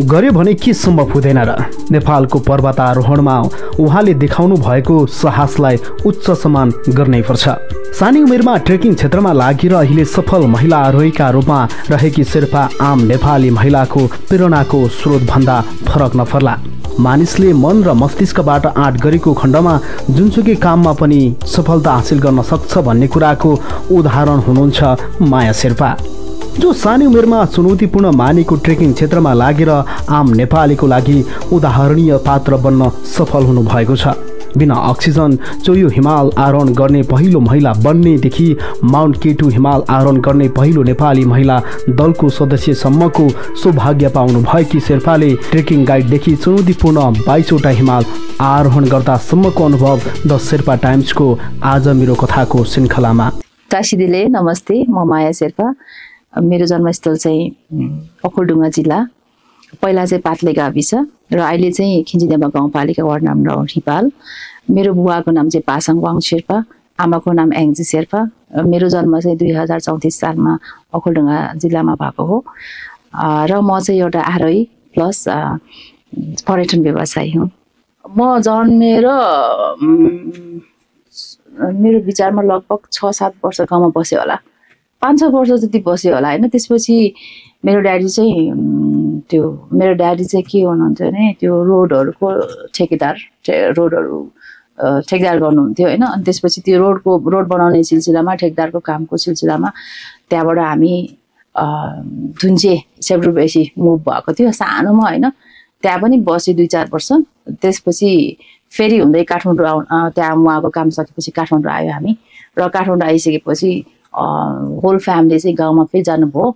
गर्यो भने के सम्भव हुँदैन र? नेपालको पर्वतारोहणमा उहाँले देखाउनु भएको साहसलाई उच्च सम्मान गर्नै पर्छ। सानै उमेरमा ट्रेकिङ क्षेत्रमा लागेर अहिले सफल महिला आरोहीका रूपमा रहेकी शेर्पा आम नेपाली महिलाको प्रेरणाको स्रोतभन्दा फरक नफर्ला। मानिसले मन र मस्तिष्कबाट आँट गरेको खण्डमा जुनसुकै काममा पनि सफलता हासिल गर्न सक्छ भन्ने कुराको उदाहरण हुनुहुन्छ माया शेर्पा। जो सानै उमेरमा चुनौतीपूर्ण मानेको ट्रेकिङ क्षेत्रमा लागेर आम नेपालीको लागि उदाहरणीय पात्र बन्न सफल हुनुभएको छ। बिना अक्सिजन चोयो हिमाल आरोहण गर्ने पहिलो महिला बन्नेदेखि माउन्ट केटु हिमाल आरोहण गर्ने पहिलो नेपाली महिला दलको सदस्यसम्मको सौभाग्य पाउनु भएकी शेर्पाले ट्रेकिङ गाइडदेखि चुनौतीपूर्ण बाइसवटा हिमाल आरोहण गर्दासम्मको अनुभव द शेर्पा टाइम्सको आज मेरो कथाको श्रृङ्खलामा। काशीदिले नमस्ते म माया शेर्पा। मेरो जन्मस्थल चाहिँ ओखलडुङ्गा जिल्ला। पहिला चाहिँ पातले गाविस र अहिले चाहिँ खिन्जिदेमा गाउँपालिका वार्ड नम्बर हिपाल मेरो बुवाको नाम चाहिँ पासाङ वाङ शेर्पा आमाको नाम एङ्जी शेर्पा। मेरो जन्म चाहिँ दुई हजार चौतिस सालमा ओखलडुङ्गा जिल्लामा भएको हो। र म चाहिँ एउटा आरोही प्लस पर्यटन व्यवसायी हुँ। म जन्मेर मेरो विचारमा लगभग छ सात वर्ष गाउँमा बस्यो होला। पाँच छ वर्ष जति बस्यो होला होइन? त्यसपछि मेरो ड्याडी चाहिँ त्यो मेरो ड्याडी चाहिँ के हुनुहुन्थ्यो भने त्यो रोडहरूको ठेकेदार रोडहरू ठेकदार गर्नुहुन्थ्यो होइन? अनि त्यसपछि त्यो रोडको रोड बनाउने सिलसिलामा ठेकदारको कामको सिलसिलामा त्यहाँबाट हामी धुन्चे सेब्रुबेसी मुभ भएको थियो सानोमा होइन? त्यहाँ पनि बसेँ दुई चार वर्ष। त्यसपछि फेरि हुँदै काठमाडौँ आउ त्यहाँ उहाँको काम सकेपछि काठमाडौँ आयो हामी। र काठमाडौँ आइसकेपछि होल फ्यामिली चाहिँ गाउँमा फेरि जानुभयो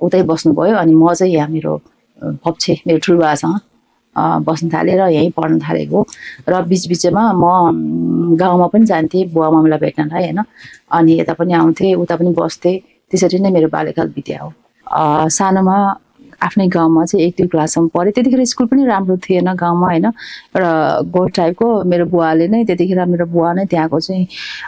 उतै बस्नुभयो अनि म चाहिँ यहाँ मेरो पक्षे मेरो ठुलबासँग बस्न थालेँ र यहीँ पढ्न थालेको। र बिचबिचमा म गाउँमा पनि जान्थेँ बुवा मम्मीलाई भेट्नलाई होइन? अनि यता पनि आउँथेँ उता पनि बस्थेँ त्यसरी नै मेरो बाल्यकाल बित्या। हो सानोमा आफ्नै गाउँमा चाहिँ एक दुई क्लाससम्म पढेँ त्यतिखेर स्कुल पनि राम्रो थिएन गाउँमा होइन? एउटा गोठ टाइपको मेरो बुवाले नै त्यतिखेर मेरो बुवा नै त्यहाँको चाहिँ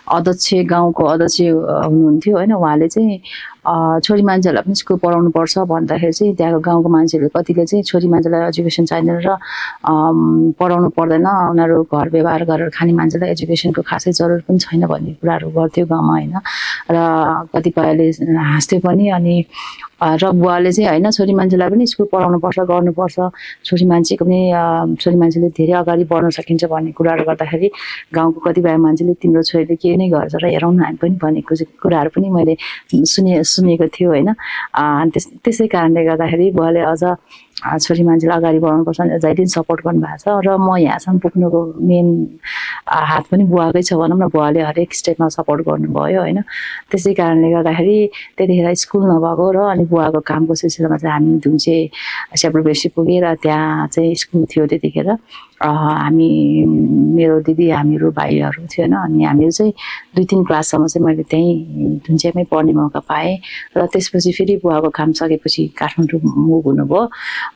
अध्यक्ष गाउँको अध्यक्ष हुनुहुन्थ्यो होइन? उहाँले चाहिँ छोरी मान्छेहरूलाई पनि स्कुल पढाउनु पर्छ भन्दाखेरि चाहिँ त्यहाँको गाउँको मान्छेहरूले कतिले चाहिँ छोरी मान्छेलाई एजुकेसन चाहिँदैन र पढाउनु पर्दैन। उनीहरू घर व्यवहार गरेर खाने मान्छेलाई एजुकेसनको खासै जरुरत पनि छैन भन्ने कुराहरू गर्थ्यो गाउँमा होइन? र कतिपयले हाँस्थ्यो पनि अनि र बुवाले चाहिँ होइन छोरी मान्छेलाई पनि स्कुल पढाउनुपर्छ गर्नुपर्छ। छोरी मान्छेको पनि छोरी मान्छेले धेरै अगाडि बढ्न सकिन्छ भन्ने कुराहरू गर्दाखेरि गाउँको कतिपय मान्छेले तिम्रो छोरीले के नै गर्छ र हेरौँ न हामी पनि भनेको कुराहरू पनि मैले सुने सुनेको थियो होइन। त्यस त्यसै कारणले गर्दाखेरि बुवाले अझ छोरी मान्छेलाई अगाडि बढाउनुपर्छ भने जहिले सपोर्ट गर्नुभएको छ। र म यहाँसम्म पुग्नुको मेन हात पनि बुवाकै छ भनौँ न। बुवाले हरेक स्टेपमा सपोर्ट गर्नुभयो होइन। त्यसै कारणले गर्दाखेरि त्यतिखेर स्कुल नभएको र अनि बुवाको कामको सिलसिलामा चाहिँ हामी धुन्चे सेप्रोबेसी पुगेर त्यहाँ चाहिँ स्कुल थियो त्यतिखेर हामी मेरो दिदी हामीहरू भाइहरू थियो होइन। अनि हामीहरू चाहिँ दुई तिन क्लाससम्म चाहिँ मैले त्यहीँ धुन्चेमै पढ्ने मौका पाएँ। र त्यसपछि फेरि बुवाको काम सकेपछि काठमाडौँ मुभ हुनुभयो।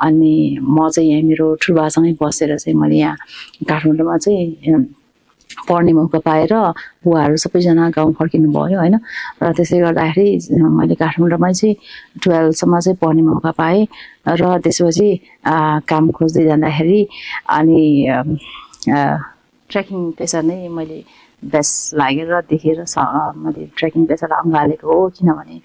अनि म चाहिँ यहाँ मेरो ठुल्बासँगै बसेर चाहिँ मैले यहाँ काठमाडौँमा चाहिँ पढ्ने मौका पाएर बुवाहरू सबैजना गाउँ फर्किनु भयो होइन? र त्यसले गर्दाखेरि मैले काठमाडौँमै चाहिँ टुवेल्भसम्म चाहिँ पढ्ने मौका पाएँ र त्यसपछि काम खोज्दै जाँदाखेरि अनि ट्रेकिङ पेसा नै मैले बेस्ट लागेर देखेर मैले ट्रेकिङ पेसालाई अँगालेको हो। किनभने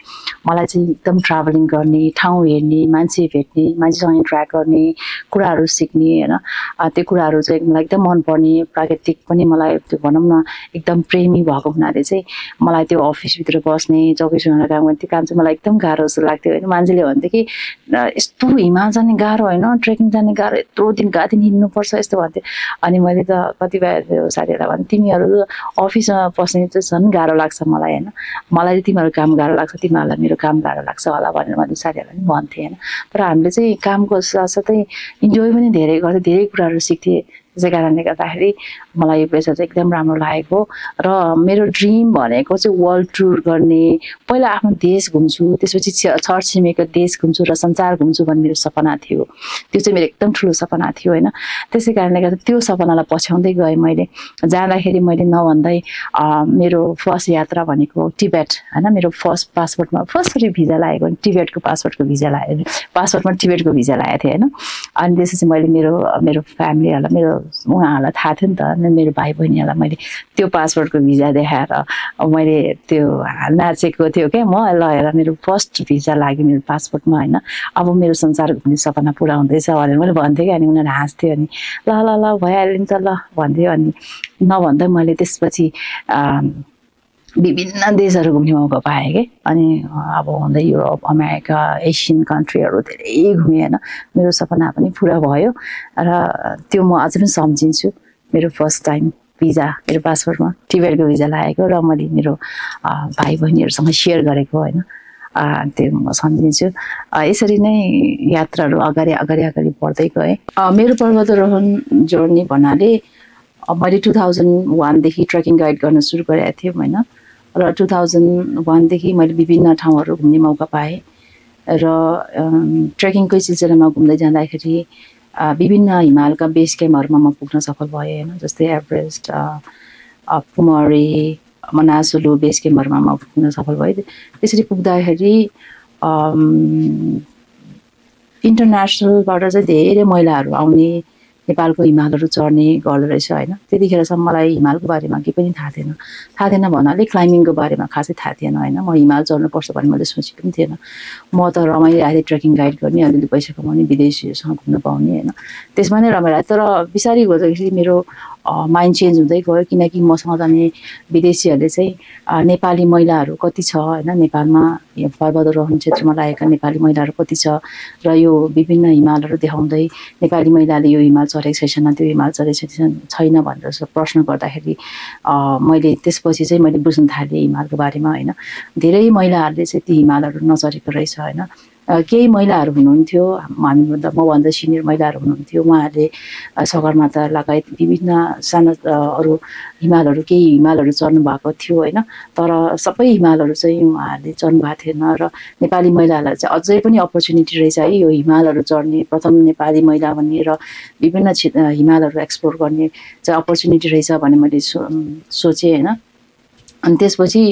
मलाई चाहिँ एकदम ट्राभलिङ गर्ने ठाउँ हेर्ने मान्छे भेट्ने मान्छेसँग इन्ट्रेक्ट गर्ने कुराहरू सिक्ने होइन। त्यो कुराहरू चाहिँ मलाई एकदम मनपर्ने प्राकृतिक पनि मलाई त्यो भनौँ न एकदम प्रेमी भएको हुनाले चाहिँ मलाई त्यो अफिसभित्र बस्ने चौकी काम गर्ने त्यो काम चाहिँ मलाई एकदम गाह्रो जस्तो लाग्थ्यो। होइन मान्छेले भन्थ्यो कि यस्तो हिमाल जाने गाह्रो होइन ट्रेकिङ जाने गाह्रो यत्रो दिन दिन हिँड्नुपर्छ यस्तो भन्थ्यो। अनि मैले त कतिपय साथीहरूलाई भने तिमीहरू अफिसमा पस्ने चाहिँ झन् गाह्रो लाग्छ मलाई होइन? मलाई चाहिँ तिमीहरू काम गाह्रो लाग्छ तिमीहरूलाई मेरो काम गाह्रो लाग्छ होला भनेर मैले साथीहरूलाई पनि भन्थेँ होइन? तर हामीले चाहिँ कामको साथसाथै इन्जोय पनि धेरै गर्थेँ धेरै कुराहरू सिक्थेँ। त्यसै कारणले गर्दाखेरि मलाई यो पेसा चाहिँ एकदम राम्रो लागेको र मेरो ड्रिम भनेको चाहिँ वर्ल्ड टुर गर्ने पहिला आफ्नो देश घुम्छु त्यसपछि छर छिमेकीको देश घुम्छु र संसार घुम्छु भन्ने मेरो सपना थियो। त्यो चाहिँ मेरो एकदम ठुलो सपना थियो होइन? त्यसै कारणले गर्दा त्यो सपनालाई पछ्याउँदै गएँ मैले। जाँदाखेरि मैले नभन्दै मेरो फर्स्ट यात्रा भनेको टिबेट होइन? मेरो फर्स्ट पासपोर्टमा फर्स्टचोटि भिजा लागेको टिबेटको पासपोर्टको भिजा लागेको पासपोर्टमा टिबेटको भिजा लागेको थिएँ होइन? अनि त्यसपछि मैले मेरो मेरो फ्यामिलीहरूलाई मेरो उहाँहरूलाई थाहा थियो नि त मेरो भाइ बहिनीहरूलाई मैले त्यो पासपोर्टको भिजा देखाएर मैले त्यो नाचेको थियो क्या म लगेर मेरो फर्स्ट भिजा लाग्यो मेरो पासपोर्टमा होइन। अब मेरो संसार घुम्ने सपना पुरा हुँदैछ भनेर मैले भन्थेँ कि अनि उनीहरू हाँस्थ्यो अनि ल ल ल भइहाल्यो नि त ल भन्थ्यो अनि नभन्दै मैले त्यसपछि विभिन्न देशहरू घुम्ने मौका पाएँ कि। अनि अब हुँदै युरोप अमेरिका एसियन कन्ट्रीहरू धेरै घुमेँ होइन। मेरो सपना पनि पुरा भयो र त्यो म अझै पनि सम्झिन्छु। मेरो फर्स्ट टाइम भिजा मेरो पासपोर्टमा टिबेटको भिजा लागेको र मैले मेरो भाइ बहिनीहरूसँग सेयर गरेको होइन। त्यो म सम्झिन्छु। यसरी नै यात्राहरू अगाडि अगाडि अगाडि बढ्दै गएँ। मेरो पर्वतारोहण जर्नी भन्नाले मैले टु थाउजन्ड वानदेखि ट्रेकिङ गाइड गर्न सुरु गरेको थिएँ होइन। र टु थाउजन्ड वानदेखि मैले विभिन्न ठाउँहरू घुम्ने मौका पाएँ र ट्रेकिङकै सिलसिलामा घुम्दै जाँदाखेरि विभिन्न हिमालका बेस क्याम्पहरूमा म पुग्न सफल भएँ होइन जस्तै एभरेस्ट पुमरी मनासुलु बेस क्याम्पहरूमा म पुग्न सफल भएँ। त्यसरी पुग्दाखेरि इन्टरनेसनलबाट चाहिँ धेरै महिलाहरू आउने नेपालको हिमालहरू चढ्ने गर्दो रहेछ होइन? त्यतिखेरसम्म मलाई हिमालको बारेमा केही पनि थाहा थिएन। थाहा थिएन भन्नाले क्लाइम्बिङको बारेमा खासै थाहा थिएन होइन? म हिमाल चढ्नुपर्छ भन्ने मैले सोचेको पनि थिएन। म त रमाइरहेको थिएँ ट्रेकिङ गाइड गर्ने अलिअलि पैसा कमाउने विदेशीहरूसँग घुम्न पाउने होइन? त्यसमा नै रमाइरहेको तर बिस्तारै गर्दाखेरि मेरो माइन्ड चेन्ज हुँदै गयो किनकि मसँग जाने विदेशीहरूले चाहिँ नेपाली महिलाहरू कति छ होइन? नेपालमा पर्वतारोहण क्षेत्रमा लागेका नेपाली महिलाहरू कति छ? र यो विभिन्न हिमालहरू देखाउँदै नेपाली महिलाले यो हिमाल चढेको छैन त्यो हिमाल चढेको छैन भनेर प्रश्न गर्दाखेरि मैले त्यसपछि चाहिँ मैले बुझ्न थालेँ हिमालको बारेमा होइन? धेरै महिलाहरूले चाहिँ ती हिमालहरू नचढेको रहेछ होइन? केही महिलाहरू हुनुहुन्थ्यो। हामीभन्दा मभन्दा सिनियर महिलाहरू हुनुहुन्थ्यो। उहाँहरूले सगरमाथा लगायत विभिन्न सानो अरू हिमालहरू केही हिमालहरू चढ्नु भएको थियो होइन? तर सबै हिमालहरू चाहिँ उहाँहरूले चढ्नु भएको थिएन र नेपाली महिलाहरूलाई चाहिँ अझै पनि अपर्च्युनिटी रहेछ है यो हिमालहरू चढ्ने प्रथम नेपाली महिला भन्ने र विभिन्न हिमालहरू एक्सप्लोर गर्ने चाहिँ अपर्च्युनिटी रहेछ भन्ने मैले सो सोचेँ होइन? अनि त्यसपछि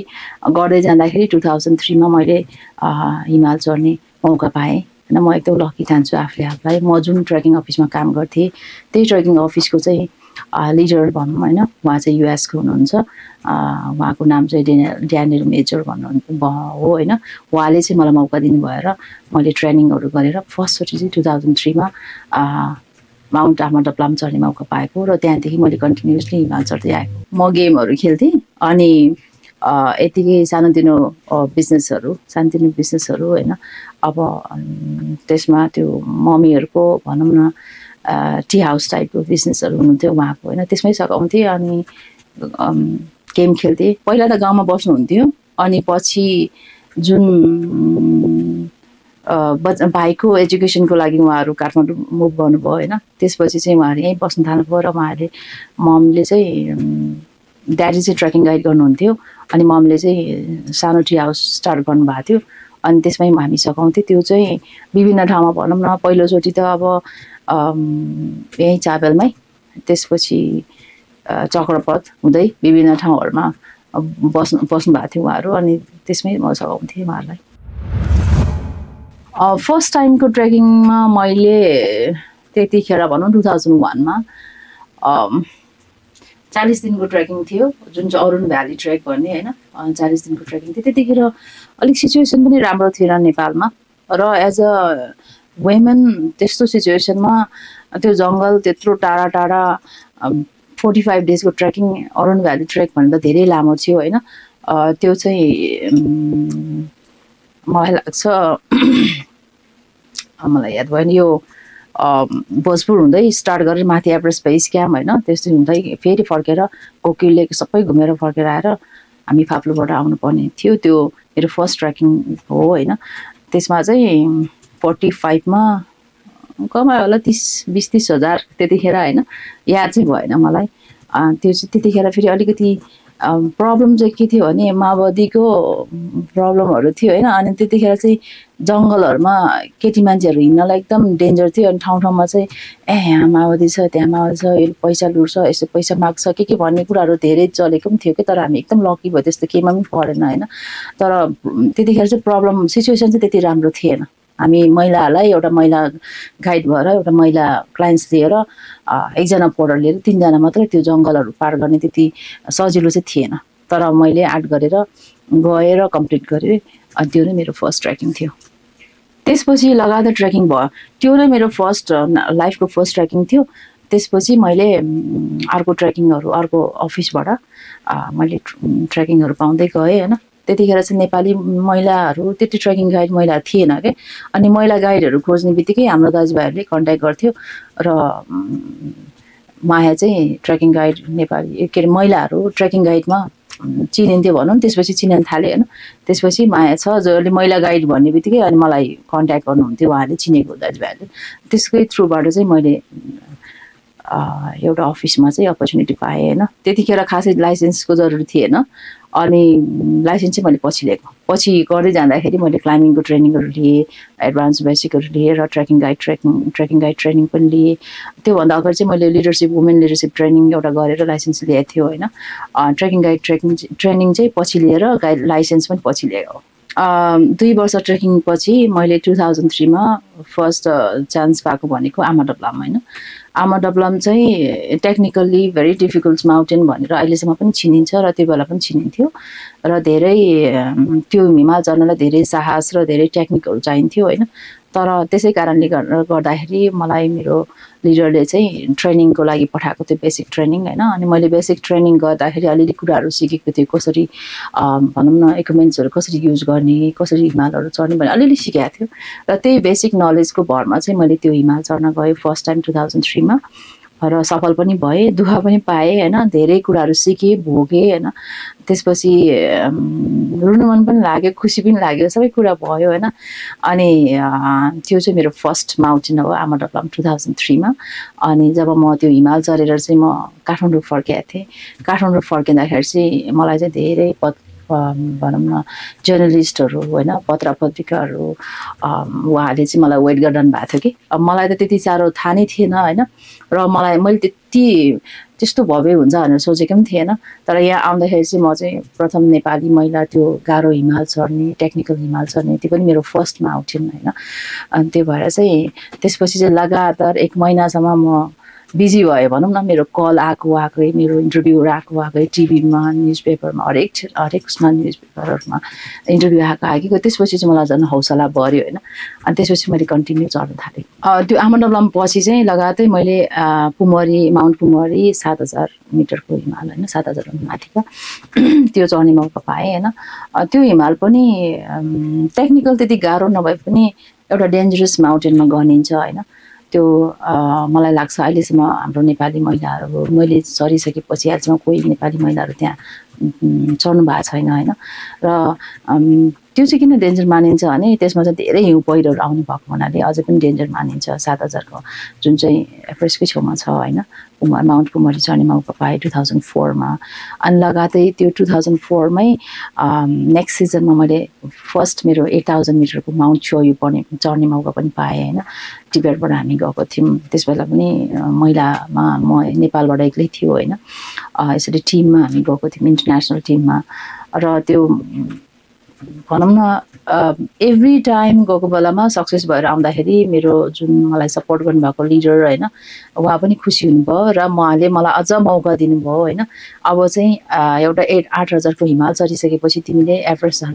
गर्दै जाँदाखेरि टु थाउजन्ड थ्रीमा मैले हिमाल चढ्ने मौका पाएँ होइन म एकदम लकी ठान्छु आफूले आफूलाई। म जुन ट्रेकिङ अफिसमा काम गर्थेँ त्यही ट्रेकिङ अफिसको चाहिँ लिडर भनौँ होइन उहाँ चाहिँ युएसको हुनुहुन्छ। उहाँको नाम चाहिँ डेनियल ड्यानियल मेजर भन्नु हो होइन। उहाँले चाहिँ मलाई मौका दिनुभयो र मैले ट्रेनिङहरू गरेर फर्स्टचोटि चाहिँ टु थाउजन्ड थ्रीमा माउन्ट आमा डप्लाम चढ्ने मौका पाएको। र त्यहाँदेखि मैले कन्टिन्युसली हिमाल चढ्दै आएको। म गेमहरू खेल्थेँ अनि यतिकै सानोतिनो बिजनेसहरू सानोतिनो बिजनेसहरू होइन। अब त्यसमा त्यो मम्मीहरूको भनौँ न टी हाउस टाइपको बिजनेसहरू हुनुहुन्थ्यो उहाँको होइन। त्यसमै सघाउँथेँ अनि गेम खेल्थेँ। पहिला त गाउँमा बस्नुहुन्थ्यो अनि पछि जुन बच भाइको एजुकेसनको लागि उहाँहरू काठमाडौँ मुभ गर्नुभयो होइन। त्यसपछि चाहिँ उहाँहरू यहीँ बस्नु थाल्नुभयो र उहाँहरूले मम्मीले चाहिँ ड्याडी चाहिँ ट्रेकिङ गाइड गर्नुहुन्थ्यो। अनि मम्मीले चाहिँ सानो टी हाउस स्टार्ट गर्नुभएको थियो। अनि त्यसमै हामी सघाउँथ्यौँ त्यो चाहिँ विभिन्न ठाउँमा भनौँ न पहिलोचोटि त अब यहीँ चाबेलमै त्यसपछि चक्रपथ हुँदै विभिन्न ठाउँहरूमा बस्नु बस्नु भएको थियो उहाँहरू। अनि त्यसमै म सघाउँथेँ उहाँहरूलाई। फर्स्ट टाइमको ट्रेकिङमा मैले त्यतिखेर भनौँ टु थाउजन्ड वानमा चालिस दिनको ट्रेकिङ थियो जुन चाहिँ अरुण भ्याली ट्रेक भन्ने होइन चालिस दिनको ट्रेकिङ थियो। त्यतिखेर अलिक सिचुएसन पनि राम्रो थिएन नेपालमा। र एज अ वेमेन त्यस्तो सिचुएसनमा त्यो जङ्गल त्यत्रो टाढा टाढा फोर्टी फाइभ डेजको ट्रेकिङ अरुण भ्याली ट्रेक भन्दा धेरै लामो थियो होइन। त्यो चाहिँ मलाई लाग्छ मलाई याद भयो नि यो भोजपुर हुँदै स्टार्ट गरेर माथि एभरेस्ट बेस क्याम्प होइन त्यस्तै हुँदै फेरि फर्केर कोकिलले सबै घुमेर फर्केर आएर हामी फाप्लुबाट आउनुपर्ने थियो। त्यो मेरो फर्स्ट ट्रेकिङ हो होइन। त्यसमा चाहिँ फोर्टी फाइभमा कमायो होला तिस बिस तिस हजार त्यतिखेर होइन। याद चाहिँ भएन मलाई। त्यो चाहिँ त्यतिखेर फेरि अलिकति प्रब्लम चाहिँ के थियो भने माओवादीको प्रब्लमहरू थियो होइन। अनि त्यतिखेर चाहिँ जङ्गलहरूमा केटी मान्छेहरू हिँड्नलाई एकदम डेन्जर थियो। अनि ठाउँ ठाउँमा चाहिँ ए यहाँ माओवादी छ त्यहाँ माओवादी छ यो पैसा लुट्छ यस्तो पैसा माग्छ। के के भन्ने कुराहरू धेरै चलेको पनि थियो कि तर हामी एकदम लकी भयो। त्यस्तो केहीमा पनि परेन होइन। तर त्यतिखेर चाहिँ प्रब्लम सिचुएसन चाहिँ त्यति राम्रो थिएन। हामी महिलाहरूलाई एउटा महिला गाइड भएर एउटा महिला क्लाइन्ट्स लिएर एकजना पोडर लिएर तिनजना मात्रै त्यो जङ्गलहरू पार गर्ने त्यति सजिलो चाहिँ थिएन। तर मैले आर्ट गरेर गएर कम्प्लिट गरेँ अनि त्यो नै मेरो फर्स्ट ट्रेकिङ थियो। त्यसपछि लगातार ट्रेकिङ भयो। त्यो नै मेरो फर्स्ट लाइफको फर्स्ट ट्रेकिङ थियो। त्यसपछि मैले अर्को ट्रेकिङहरू अर्को अफिसबाट मैले ट्रेकिङहरू पाउँदै गएँ होइन। त्यतिखेर चाहिँ नेपाली महिलाहरू त्यति ट्रेकिङ गाइड महिला थिएन क्या अनि महिला गाइडहरू खोज्ने बित्तिकै हाम्रो दाजुभाइहरूले कन्ट्याक्ट गर्थ्यो र माया चाहिँ ट्रेकिङ गाइड नेपाली के अरे महिलाहरू ट्रेकिङ गाइडमा चिनिन्थ्यो भनौँ त्यसपछि चिनिन थालेँ होइन? त्यसपछि माया छ जसले महिला गाइड भन्ने बित्तिकै अनि मलाई कन्ट्याक्ट गर्नुहुन्थ्यो उहाँले चिनेको दाजुभाइहरूले। त्यसकै थ्रुबाट चाहिँ मैले एउटा अफिसमा चाहिँ अपर्च्युनिटी पाएँ होइन? त्यतिखेर खासै लाइसेन्सको जरुरी थिएन। अनि लाइसेन्स चाहिँ मैले पछि लिएको। पछि गर्दै जाँदाखेरि मैले क्लाइम्बिङको ट्रेनिङहरू लिएँ एडभान्स बेसिकहरू लिएँ र trekking guide trekking trekking guide training पनि लिएँ। त्योभन्दा अगाडि चाहिँ मैले लिडरसिप वुमेन लिडरसिप ट्रेनिङ एउटा गरेर लाइसेन्स लिएको थियो होइन। ट्रेकिङ गाइड ट्रेकिङ ट्रेनिङ चाहिँ पछि लिएर गाइड लाइसेन्स पनि पछि लिएको। दुई वर्ष ट्रेकिङ पछि मैले टु थाउजन्ड थ्रीमा फर्स्ट चान्स पाएको भनेको आमा डब्लाम होइन। आमा डब्लाम चाहिँ टेक्निकल्ली भेरी डिफिकल्ट माउन्टेन भनेर अहिलेसम्म पनि चिनिन्छ र त्यो बेला पनि चिनिन्थ्यो। र धेरै त्यो हिमाल चढ्नलाई धेरै साहस र धेरै टेक्निकहरू चाहिन्थ्यो होइन? तर त्यसै कारणले गर्दा गर्दाखेरि मलाई मेरो लिडरले चाहिँ ट्रेनिङको लागि पठाएको थियो बेसिक ट्रेनिङ होइन। अनि मैले बेसिक ट्रेनिङ गर्दाखेरि अलिअलि कुराहरू सिकेको थिएँ कसरी भनौँ न इक्विपमेन्ट्सहरू कसरी युज गर्ने कसरी हिमालहरू चढ्ने भने अलिअलि सिकाएको थियो। र त्यही बेसिक नलेजको भरमा चाहिँ मैले त्यो हिमाल चढ्न गएँ फर्स्ट टाइम टु थाउजन्ड थ्रीमा र सफल पनि भएँ दुःख पनि पाएँ होइन। धेरै कुराहरू सिकेँ भोगेँ होइन। त्यसपछि रुनु मन पनि लाग्यो खुसी पनि लाग्यो सबै कुरा भयो होइन। अनि त्यो चाहिँ मेरो फर्स्ट माउन्टेन हो आमा डब्लम टु थाउजन्ड थ्रीमा। अनि जब म त्यो हिमाल चढेर चाहिँ म काठमाडौँ फर्केको थिएँ। काठमाडौँ फर्किँदाखेरि चाहिँ मलाई चाहिँ धेरै भनौँ न जर्नलिस्टहरू होइन पत्र पत्रिकाहरू उहाँहरूले चाहिँ मलाई वेट गरिरहनु भएको थियो कि। अब मलाई त त्यति साह्रो थाहा नै थिएन होइन। र मलाई मैले त्यति त्यस्तो भव्य हुन्छ भनेर सोचेको पनि थिएन। तर यहाँ आउँदाखेरि चाहिँ म चाहिँ प्रथम नेपाली महिला त्यो गाह्रो हिमाल चढ्ने टेक्निकल हिमाल चढ्ने त्यो पनि मेरो फर्स्ट माउन्टेन होइन। अनि त्यो भएर चाहिँ त्यसपछि चाहिँ लगातार एक महिनासम्म म बिजी भएँ भनौँ न मेरो कल आएको आएकै मेरो इन्टरभ्यूहरू आएको आएकै टिभीमा न्युज पेपरमा हरेक हरेक उसमा न्युज पेपरहरूमा इन्टरभ्यू आएको आएको त्यसपछि चाहिँ मलाई झन् हौसला बढ्यो होइन। अनि त्यसपछि मैले कन्टिन्यू चढ्न थालेँ। त्यो आमन्डलम पछि चाहिँ लगातार मैले पुमरी माउन्ट पुमरी सात हजार मिटरको हिमाल होइन सात हजार माथिको त्यो चढ्ने मौका पाएँ होइन। त्यो हिमाल पनि टेक्निकल त्यति गाह्रो नभए पनि एउटा डेन्जरस माउन्टेनमा गनिन्छ होइन। त्यो मलाई लाग्छ अहिलेसम्म हाम्रो नेपाली महिलाहरू मैले चढिसकेपछि अहिलेसम्म कोही नेपाली महिलाहरू त्यहाँ चढ्नु भएको छैन होइन? र त्यो चाहिँ किन डेन्जर मानिन्छ भने त्यसमा चाहिँ धेरै हिउँ पहिरोहरू आउने भएको हुनाले अझै पनि डेन्जर मानिन्छ। सात हजारको जुन चाहिँ एभरेजकै छेउमा छ होइन कुमार माउन्ट कुमारी मौका पाएँ टु थाउजन्ड फोरमा। अनि लगातार त्यो टु थाउजन्ड फोरमै नेक्स्ट सिजनमा मैले फर्स्ट मेरो एट थाउजन्ड मिटरको माउन्ट छोयु पर्ने चढ्ने मौका पनि पाएँ होइन। टिबेटबाट हामी गएको थियौँ। त्यस बेला पनि महिलामा म नेपालबाट एक्लै थियो होइन। यसरी टिममा हामी गएको थियौँ इन्टरनेसनल टिममा। र त्यो भनौँ न एभ्री टाइम गएको बेलामा सक्सेस भएर आउँदाखेरि मेरो जुन मलाई सपोर्ट गर्नुभएको लिडर होइन उहाँ पनि खुसी हुनुभयो र उहाँले मलाई अझ मौका दिनुभयो होइन। अब चाहिँ एउटा एट आठ हजारको हिमाल चढिसकेपछि तिमीले एभरेस्ट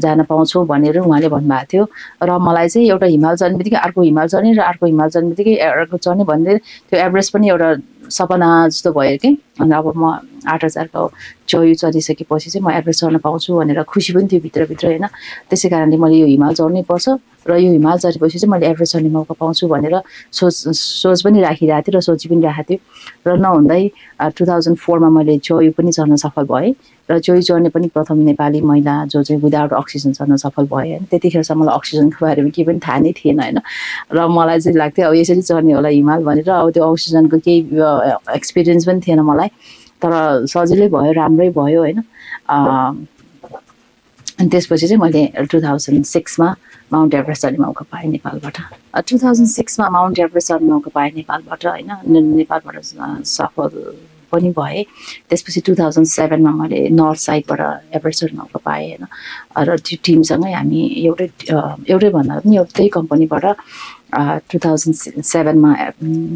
जान पाउँछौ भनेर उहाँले भन्नुभएको थियो। र मलाई चाहिँ एउटा हिमाल चढ्ने बित्तिकै अर्को हिमाल चढ्ने र अर्को हिमाल चढ्ने बित्तिकै अर्को चढ्ने भन्दै त्यो एभरेस्ट पनि एउटा सपना जस्तो भयो कि। अनि अब म आठ हजारको चयु चलिसकेपछि चाहिँ म एभरेज चढ्न पाउँछु भनेर खुसी पनि थियो भित्रभित्र होइन। त्यसै कारणले मैले यो हिमाल चढ्नै पर्छ र यो हिमाल चढेपछि चाहिँ मैले एभरेज चढ्ने मौका पाउँछु भनेर सोच सोच पनि राखिरहेको थिएँ र सोची पनि राखेको थियो। र नहुँदै टु थाउजन्ड फोरमा मैले चयु पनि चढ्न सफल भएँ। र चोइ चढ्ने पनि प्रथम नेपाली महिला जो चाहिँ विदाउट अक्सिजन चढ्न सफल भयो होइन। त्यतिखेरसम्म मलाई अक्सिजनको बारेमा केही पनि थाहा नै थिएन होइन। र मलाई चाहिँ लाग्थ्यो अब यसरी चढ्ने होला हिमाल भनेर। अब त्यो अक्सिजनको केही एक्सपिरियन्स पनि थिएन मलाई। तर सजिलै भयो राम्रै भयो होइन। अनि त्यसपछि चाहिँ मैले टु थाउजन्ड सिक्समा माउन्ट एभरेस्ट चढ्ने मौका पाएँ नेपालबाट। टु थाउजन्ड सिक्समा माउन्ट एभरेस्ट चढ्ने मौका पाएँ नेपालबाट होइन। नेपालबाट सफल पनि भएँ। त्यसपछि टु थाउजन्ड सेभेनमा मैले नर्थ साइडबाट एभरेस्ट मौका पाएँ होइन। र त्यो टिमसँगै हामी एउटै एउटै भन्दा पनि एउटै कम्पनीबाट टु थाउजन्ड सेभेनमा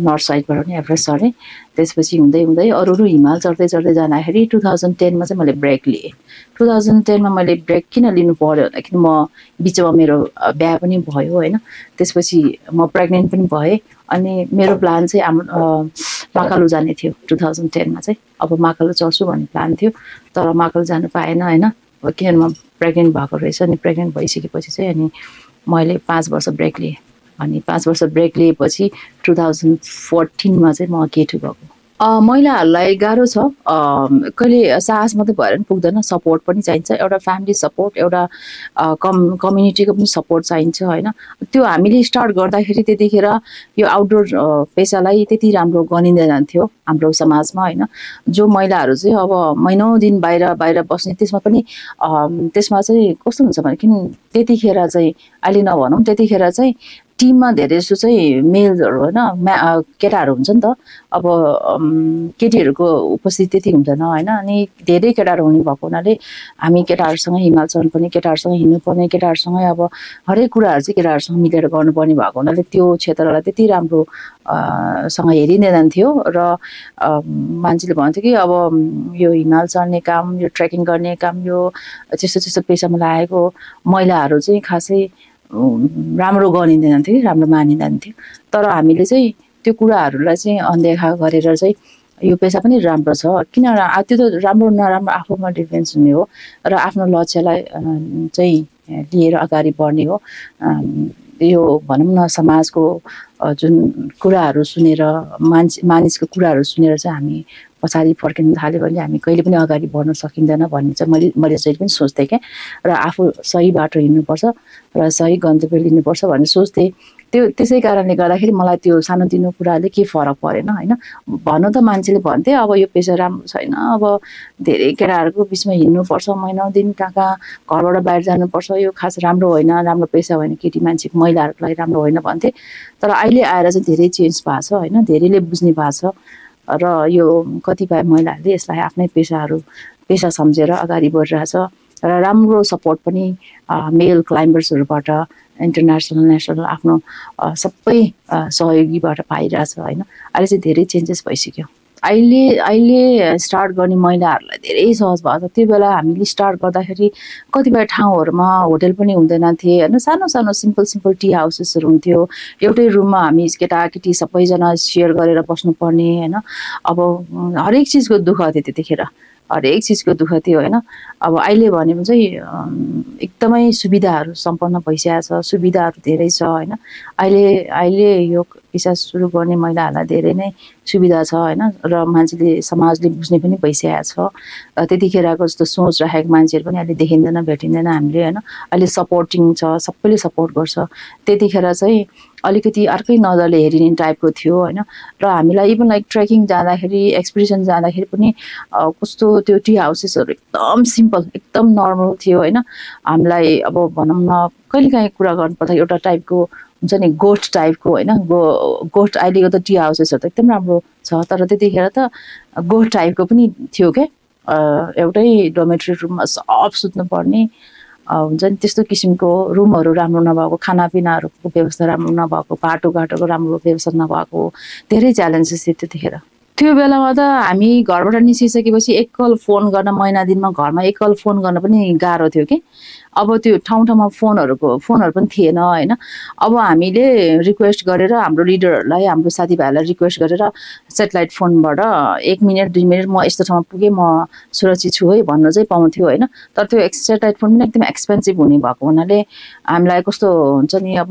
नर्थ साइडबाट पनि एभरेस्ट चढेँ त्यसपछि हुँदै हुँदै अरू अरू हिमाल चढ्दै चढ्दै जाँदाखेरि टु थाउजन्ड टेनमा चाहिँ मैले ब्रेक लिएँ। टु थाउजन्ड टेनमा मैले ब्रेक किन लिनु पऱ्यो भन्दाखेरि म बिचमा मेरो बिहा पनि भयो होइन। त्यसपछि म प्रेग्नेन्ट पनि भएँ। अनि मेरो प्लान चाहिँ हाम्रो माकालु जाने थियो टु थाउजन्ड टेनमा चाहिँ। अब माकालु चढ्छु भन्ने प्लान थियो तर माकालु जानु पाएन होइन। किनभने म प्रेग्नेन्ट भएको रहेछ अनि प्रेग्नेन्ट भइसकेपछि चाहिँ अनि मैले पाँच वर्ष ब्रेक लिएँ। अनि पाँच वर्ष ब्रेक लिएपछि टु थाउजन्ड फोर्टिनमा चाहिँ म केटु गएको महिलाहरूलाई गाह्रो छ। कहिले साहस मात्रै भएर पनि पुग्दैन। सपोर्ट पनि चाहिन्छ। एउटा फ्यामिली सपोर्ट एउटा कम कम्युनिटीको पनि सपोर्ट चाहिन्छ होइन। त्यो हामीले स्टार्ट गर्दाखेरि त्यतिखेर यो आउटडोर पेसालाई त्यति राम्रो गनिँदैन थियो हाम्रो समाजमा होइन। जो महिलाहरू चाहिँ अब महिनौ दिन बाहिर बाहिर बस्ने त्यसमा पनि त्यसमा चाहिँ कस्तो हुन्छ भने किन त्यतिखेर चाहिँ अहिले नभनौँ त्यतिखेर चाहिँ टिममा धेरै जस्तो चाहिँ मेल्सहरू होइन म्या केटाहरू हुन्छ नि त। अब केटीहरूको उपस्थिति त्यति हुँदैन होइन? अनि धेरै केटाहरू हुने भएको हुनाले हामी केटाहरूसँग हिमाल चढ्नु पर्ने केटाहरूसँग हिँड्नुपर्ने केटाहरूसँगै अब हरेक कुराहरू चाहिँ केटाहरूसँग मिलेर गर्नुपर्ने भएको हुनाले त्यो क्षेत्रलाई त्यति राम्रो सँग हेरिँदैन थियो। र मान्छेले भन्थ्यो कि अब यो हिमाल चढ्ने काम यो ट्रेकिङ गर्ने काम यो त्यस्तो त्यस्तो पेसामा लागेको महिलाहरू चाहिँ खासै राम्रो गनिँदैन थियो राम्रो मानिँदैन थियो। तर हामीले चाहिँ त्यो कुराहरूलाई चाहिँ अनदेखा गरेर चाहिँ यो पेसा पनि राम्रो छ। किन त्यो त राम्रो नराम्रो आफूमा डिफेन्स हुने हो र आफ्नो लक्ष्यलाई चाहिँ लिएर अगाडि बढ्ने हो। यो भनौँ न समाजको जुन कुराहरू सुनेर मान्छे मानिसको कुराहरू सुनेर चाहिँ हामी पछाडि फर्किन थाल्यो भने हामी कहिले पनि अगाडि बढ्न सकिँदैन भन्ने चाहिँ मैले मैले जहिले पनि सोच्थेँ क्या। र आफू सही बाटो हिँड्नुपर्छ र सही गन्तव्य लिनुपर्छ भन्ने सोच्थेँ। त्यो त्यसै कारणले गर्दाखेरि मलाई त्यो सानोतिनो कुराले के फरक परेन होइन? भन्नु त मान्छेले भन्थे अब यो पेसा राम्रो छैन अब धेरै केटाहरूको बिचमा हिँड्नुपर्छ महिना दिन कहाँ कहाँ घरबाट बाहिर जानुपर्छ यो खास राम्रो होइन राम्रो पेसा होइन केटी मान्छेको महिलाहरूको लागि राम्रो होइन भन्थे तर अहिले आएर चाहिँ धेरै चेन्ज भएको छ होइन? धेरैले बुझ्ने भएको छ। र यो कतिपय महिलाहरूले यसलाई आफ्नै पेसाहरू पेसा सम्झेर अगाडि बढिरहेछ र राम्रो सपोर्ट पनि मेल क्लाइम्बर्सहरूबाट इन्टरनेसनल नेसनल आफ्नो सबै सहयोगीबाट पाइरहेछ होइन? अहिले चाहिँ धेरै चेन्जेस भइसक्यो। अहिले अहिले स्टार्ट गर्ने महिलाहरूलाई धेरै सहज भएको छ। त्यो बेला हामीले स्टार्ट गर्दाखेरि कतिपय ठाउँहरूमा होटेल पनि हुँदैन थिए। होइन सानो सानो सिम्पल सिम्पल टी हाउसेसहरू हुन्थ्यो। एउटै रुममा हामी केटाकेटी सबैजना सेयर गरेर बस्नुपर्ने होइन। अब हरेक चिजको दुःख थियो त्यतिखेर। हरेक चिजको दुःख थियो होइन। अब अहिले भने चाहिँ एकदमै सुविधाहरू सम्पन्न भइसकेको छ। सुविधाहरू धेरै छ होइन। अहिले अहिले यो पेसा सुरु गर्ने महिलाहरूलाई धेरै नै सुविधा छ होइन? र मान्छेले समाजले बुझ्ने पनि भइसकेको छ। त्यतिखेरको जस्तो सोच राखेको मान्छेहरू पनि अहिले देखिँदैन भेटिँदैन हामीले होइन? अहिले सपोर्टिङ छ सबैले सपोर्ट गर्छ। त्यतिखेर चाहिँ अलिकति अर्कै नजरले हेरिने टाइपको थियो होइन? र हामीलाई इभन लाइक ट्रेकिङ जाँदाखेरि एक्सपिडिसन जाँदाखेरि पनि कस्तो त्यो टी हाउसेसहरू एकदम सिम्पल एकदम नर्मल थियो होइन? हामीलाई अब भनौँ न कहिलेकाहीँ कुरा गर्नुपर्दा एउटा टाइपको हुन्छ नि गोठ टाइपको होइन? गो गोठ अहिलेको त टी हाउसेसहरू त एकदम राम्रो छ। तर त्यतिखेर त गोठ टाइपको पनि थियो क्या एउटै डोमेट्री रुममा सब सुत्नुपर्ने। हुन्छ नि त्यस्तो किसिमको रुमहरू राम्रो नभएको खानापिनाहरूको व्यवस्था राम्रो नभएको बाटोघाटोको राम्रो व्यवस्था नभएको धेरै च्यालेन्जेस थियो त्यतिखेर। त्यो बेलामा त हामी घरबाट निस्किसकेपछि एकल फोन गर्न महिना दिनमा घरमा एकल फोन गर्न पनि गाह्रो थियो कि। अब त्यो ठाउँ ठाउँमा फोनहरूको फोनहरू पनि थिएन होइन। अब हामीले रिक्वेस्ट गरेर हाम्रो लिडरहरूलाई हाम्रो साथीभाइहरूलाई रिक्वेस्ट गरेर सेटेलाइट फोनबाट एक मिनट दुई मिनट म यस्तो ठाउँमा पुगेँ म सुरक्षित छु है भन्न चाहिँ पाउँथ्यो होइन। तर त्यो सेटेलाइट फोन पनि एकदम एक्सपेन्सिभ हुने भएको हुनाले हामीलाई कस्तो हुन्छ नि अब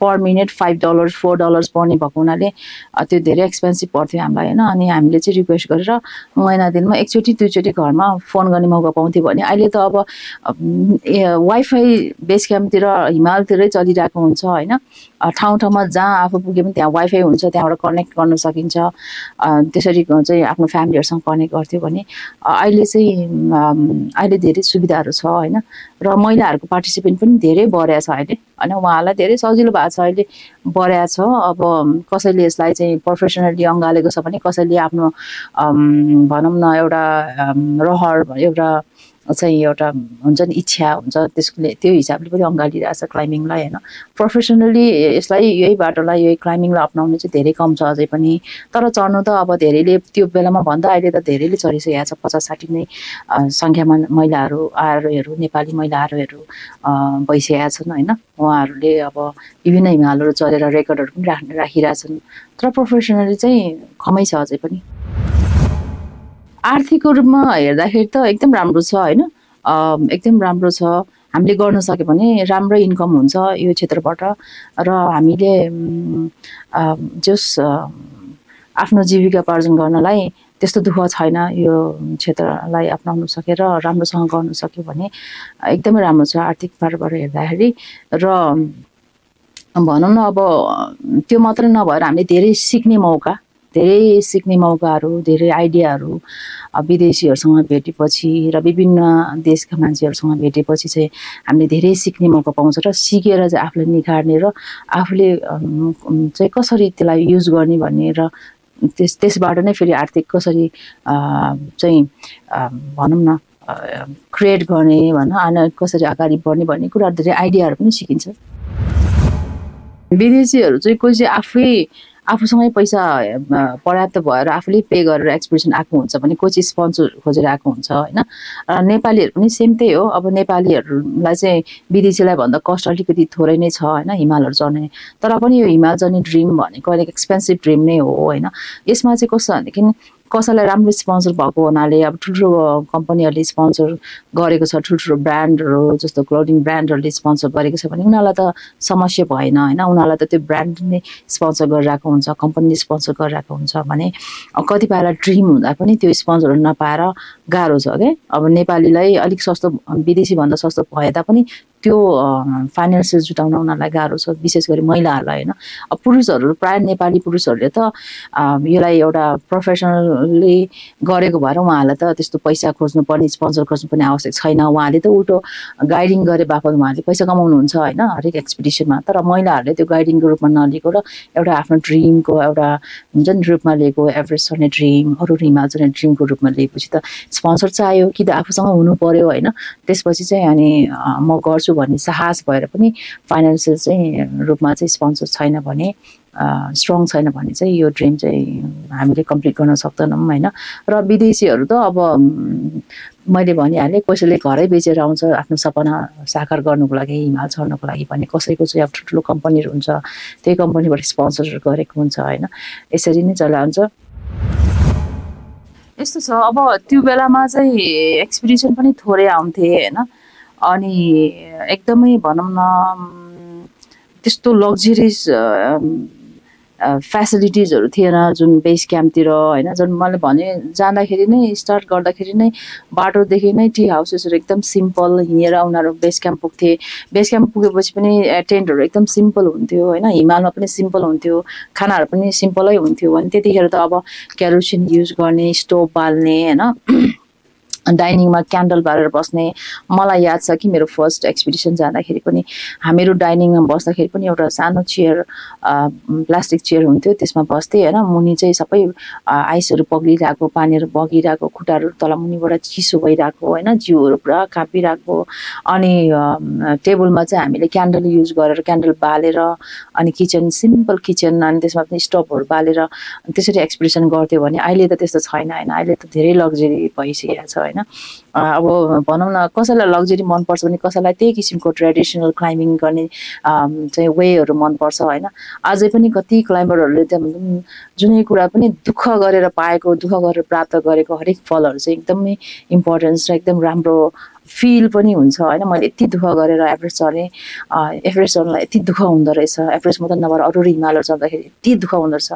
per minute five dollars four dollars पर्ने भएको हुनाले त्यो धेरै एक्सपेन्सिभ पर्थ्यो हामीलाई होइन? अनि हामीले चाहिँ रिक्वेस्ट गरेर महिना दिनमा एकचोटि दुईचोटि घरमा फोन गर्ने मौका पाउँथ्यो भने अहिले त अब वाइफाई बेस क्याम्पतिर हिमालतिरै चलिरहेको हुन्छ होइन? ठाउँ ठाउँमा जहाँ आफू पुग्यो भने त्यहाँ वाइफाई हुन्छ त्यहाँबाट कनेक्ट गर्न सकिन्छ। त्यसरी चाहिँ आफ्नो फ्यामिलीहरूसँग कनेक्ट गर्थ्यो भने अहिले चाहिँ अहिले धेरै सुविधाहरू छ होइन? र महिलाहरूको पार्टिसिपेन्ट पनि धेरै बढेको छ अहिले होइन? उहाँहरूलाई धेरै सजिलो भएको छ अहिले बढाएको छ। अब कसैले यसलाई चाहिँ प्रोफेसनली अँगालेको छ भने कसैले आफ्नो भनौँ न एउटा रहर एउटा चाहिँ एउटा हुन्छ नि इच्छा हुन्छ त्यसले त्यो हिसाबले पनि अँगालिरहेछ क्लाइम्बिङलाई होइन। प्रोफेसनली यसलाई यही बाटोलाई यही क्लाइम्बिङलाई अप्नाउने चाहिँ धेरै कम छ अझै पनि। तर चढ्नु त अब धेरैले त्यो बेलामा भन्दा अहिले त धेरैले चढिसकेको छ पचास साठी नै सङ्ख्यामा महिलाहरू आरोहरू नेपाली महिला आरोहरू भइसकेका छन् होइन। उहाँहरूले अब विभिन्न हिमालहरू चढेर रेकर्डहरू पनि राख्ने राखिरहेछन्। तर प्रोफेसनली चाहिँ कमै छ अझै पनि। आर्थिक रूपमा हेर्दाखेरि त एकदम राम्रो छ होइन? एकदम राम्रो छ। हामीले गर्न सक्यो भने राम्रो इन्कम हुन्छ यो क्षेत्रबाट। र हामीले जस आफ्नो जीविकापार्जन गर्नलाई त्यस्तो दुःख छैन यो क्षेत्रलाई अप्नाउनु सकेर राम्रोसँग गर्नु सक्यो भने एकदमै राम्रो छ आर्थिक पारबाट हेर्दाखेरि। र भनौँ न अब त्यो मात्र नभएर हामीले धेरै सिक्ने मौका धेरै सिक्ने मौकाहरू धेरै आइडियाहरू विदेशीहरूसँग भेटेपछि र विभिन्न देशका मान्छेहरूसँग भेटेपछि चाहिँ हामीले धेरै सिक्ने मौका पाउँछ र सिकेर चाहिँ आफूलाई निखार्ने र आफूले चाहिँ कसरी त्यसलाई युज गर्ने भन्ने र त्यस त्यसबाट नै फेरि आर्थिक कसरी चाहिँ भनौँ न क्रिएट गर्ने भनौँ कसरी अगाडि बढ्ने भन्ने कुराहरू धेरै आइडियाहरू पनि सिकिन्छ। विदेशीहरू चाहिँ कोही चाहिँ आफै आफूसँगै पैसा पर्याप्त भएर आफूले पे गरेर एक्सपिडिसन आएको हुन्छ भने कोही चाहिँ स्पोन्सर खोजेर आएको हुन्छ होइन? नेपालीहरू पनि सेम त्यही हो। अब नेपालीहरूलाई चाहिँ विदेशीलाई भन्दा कस्ट अलिकति थोरै नै छ होइन? हिमालहरू चढ्ने। तर पनि यो हिमाल चढ्ने ड्रिम भनेको अलिक एक्सपेन्सिभ ड्रिम नै हो होइन? यसमा चाहिँ कस्तो भनेदेखि कसैलाई राम्रो स्पोन्सर भएको हुनाले अब ठुल्ठुलो कम्पनीहरूले स्पोन्सर गरेको छ ठुल्ठुलो ब्रान्डहरू जस्तो क्लोदिङ ब्रान्डहरूले स्पोन्सर गरेको छ भने उनीहरूलाई त समस्या भएन होइन? उनीहरूलाई त त्यो ब्रान्ड नै स्पोन्सर गरिरहेको हुन्छ कम्पनीले स्पोन्सर गरिरहेको हुन्छ भने कतिपयलाई ड्रिम हुँदा पनि त्यो स्पोन्सरहरू नपाएर गाह्रो छ क्या अब नेपालीलाई अलिक सस्तो विदेशीभन्दा सस्तो भए तापनि त्यो फाइनेन्सियल जुटाउन उनीहरूलाई गाह्रो छ विशेष गरी महिलाहरूलाई होइन? अब पुरुषहरू प्रायः नेपाली पुरुषहरूले त यसलाई एउटा प्रोफेसनली गरेको भएर उहाँहरूलाई त त्यस्तो पैसा खोज्नुपर्ने स्पोन्सर खोज्नुपर्ने आवश्यक छैन। उहाँले त उल्टो गाइडिङ गरे बापत उहाँले पैसा कमाउनुहुन्छ होइन? हरेक एक्सपिडिसनमा तर महिलाहरूले त्यो गाइडिङको रूपमा नलिएको र एउटा आफ्नो ड्रिमको एउटा हुन्छ नि रूपमा लिएको एभरेज चढ्ने ड्रिम अरू हिमाल ड्रिमको रूपमा लिएपछि त स्पोन्सर चाहियो कि त आफूसँग हुनु पऱ्यो होइन त्यसपछि चाहिँ अनि म गर्छु भन्ने साहस भएर पनि फाइनेन्सियल चाहिँ रूपमा चाहिँ स्पोन्सर छैन भने स्ट्रङ छैन भने चाहिँ यो ड्रिम चाहिँ हामीले कम्प्लिट गर्न सक्दैनौँ होइन। र विदेशीहरू त अब मैले भनिहालेँ कसैले घरै बेचेर आउँछ आफ्नो सपना साकार गर्नुको लागि हिमाल चढ्नुको लागि भने कसैको चाहिँ अब ठुल्ठुलो कम्पनीहरू हुन्छ त्यही कम्पनीबाट स्पोन्सरहरू गरेको हुन्छ होइन। यसरी नै चलाउँछ। यस्तो छ अब त्यो बेलामा चाहिँ एक्सपिडिसन पनि थोरै आउँथे होइन? अनि एकदमै भनौँ न त्यस्तो लग्जरिस फेसिलिटिजहरू थिएन जुन बेस क्याम्पतिर होइन जुन मैले भने जाँदाखेरि नै स्टार्ट गर्दाखेरि नै बाटोदेखि नै टी हाउसेसहरू एकदम सिम्पल हिँडेर उनीहरू बेस क्याम्प पुग्थे। बेस क्याम्प पुगेपछि पनि टेन्टहरू एकदम सिम्पल हुन्थ्यो होइन हिमालमा पनि सिम्पल हुन्थ्यो खानाहरू पनि सिम्पलै हुन्थ्यो। भने त्यतिखेर त अब क्यारोसिन युज गर्ने स्टोभ बाल्ने होइन। डाइनिङमा क्यान्डल बालेर बस्ने मलाई याद छ कि मेरो फर्स्ट एक्सपिडिसन जाँदाखेरि पनि हामीहरू डाइनिङमा बस्दाखेरि पनि एउटा सानो चेयर प्लास्टिक चेयर हुन्थ्यो। त्यसमा बस्थेँ होइन। मुनि चाहिँ सबै आइसहरू पग्लिरहेको पानीहरू बगिरहेको खुट्टाहरू तल मुनिबाट चिसो भइरहेको होइन। जिउहरू पुरा काँपिरहेको। अनि टेबलमा चाहिँ हामीले क्यान्डल युज गरेर क्यान्डल बालेर अनि किचन सिम्पल किचन अनि त्यसमा पनि स्टोभहरू बालेर त्यसरी एक्सपिडिसन गर्थ्यो भने अहिले त त्यस्तो छैन होइन। अहिले त धेरै लग्जरी भइसकेको छ होइन? अब भनौँ न कसैलाई लग्जरी मनपर्छ भने कसैलाई त्यही किसिमको ट्रेडिसनल क्लाइम्बिङ गर्ने चाहिँ वेहरू मनपर्छ होइन? अझै पनि कति क्लाइम्बरहरूले त्यहाँ जुनै कुरा पनि दुःख गरेर पाएको दुःख गरेर प्राप्त गरेको हरेक फलहरू चाहिँ एकदमै इम्पोर्टेन्स र एकदम राम्रो फिल पनि हुन्छ होइन? मैले यति दुःख गरेर एभरेस्ट चढेँ एभरेस्ट चढ्नलाई यति दुःख हुँदो रहेछ एभरेस्ट मात्रै नभएर अरू हिमालहरू चढ्दाखेरि यति दुःख हुँदो रहेछ।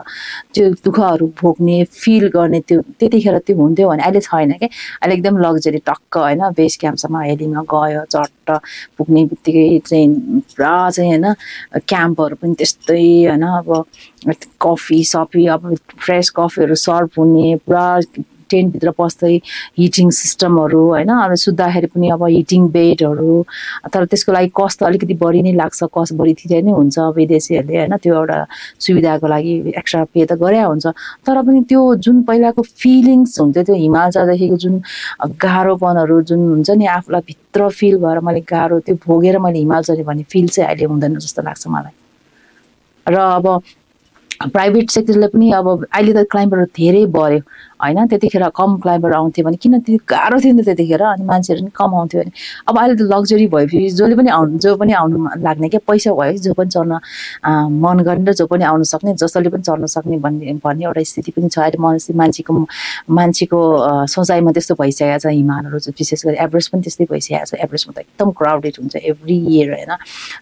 त्यो दुःखहरू भोग्ने फिल गर्ने त्यो त्यतिखेर त्यो हुन्थ्यो भने अहिले छैन क्या अहिले एकदम लग्जरी टक्क होइन? बेस क्याम्पसम्म हेलीमा गयो चट्ट पुग्ने बित्तिकै चाहिँ पुरा चाहिँ होइन? क्याम्पहरू पनि त्यस्तै होइन? अब कफी सफी अब फ्रेस कफीहरू सर्भ हुने पुरा टेन्टभित्र पस्दै हिटिङ सिस्टमहरू होइन? अनि सुत्दाखेरि पनि अब हिटिङ बेडहरू तर त्यसको लागि कस्ट अलिकति बढी नै लाग्छ कस्ट बढी तिरै नै हुन्छ विदेशीहरूले होइन? त्यो एउटा सुविधाको लागि एक्स्ट्रा पे त गरे हुन्छ। तर पनि त्यो जुन पहिलाको फिलिङ्स हुन्थ्यो त्यो हिमाल जाँदाखेरिको जुन गाह्रोपनहरू जुन हुन्छ नि आफूलाई भित्र फिल भएर मैले गाह्रो त्यो भोगेर मैले हिमाल चढेँ भन्ने फिल चाहिँ अहिले हुँदैन जस्तो लाग्छ मलाई। र अब प्राइभेट सेक्टरले पनि अब अहिले त क्लाइम्बरहरू धेरै बढ्यो। होइन? त्यतिखेर कम क्लाइम्बर आउँथ्यो भने किन त्यति गाह्रो थियो नि त त्यतिखेर? अनि मान्छेहरू पनि कम आउँथ्यो भने। अब अहिले त लग्जरी भएपछि जसले पनि आउनु जो पनि आउनु लाग्ने क्या पैसा भयो जो पनि चढ्न मन गर्ने र जो पनि आउनु सक्ने जसले पनि चढ्न सक्ने भन्ने भन्ने एउटा स्थिति पनि छ। अहिले मान्छेको मान्छेको सोचाइमा त्यस्तो भइसकेको छ हिमालहरू विशेष गरी एभरेज पनि त्यस्तै भइसकेको छ। एभरेजमा त एकदम क्राउडेड हुन्छ एभ्री इयर होइन?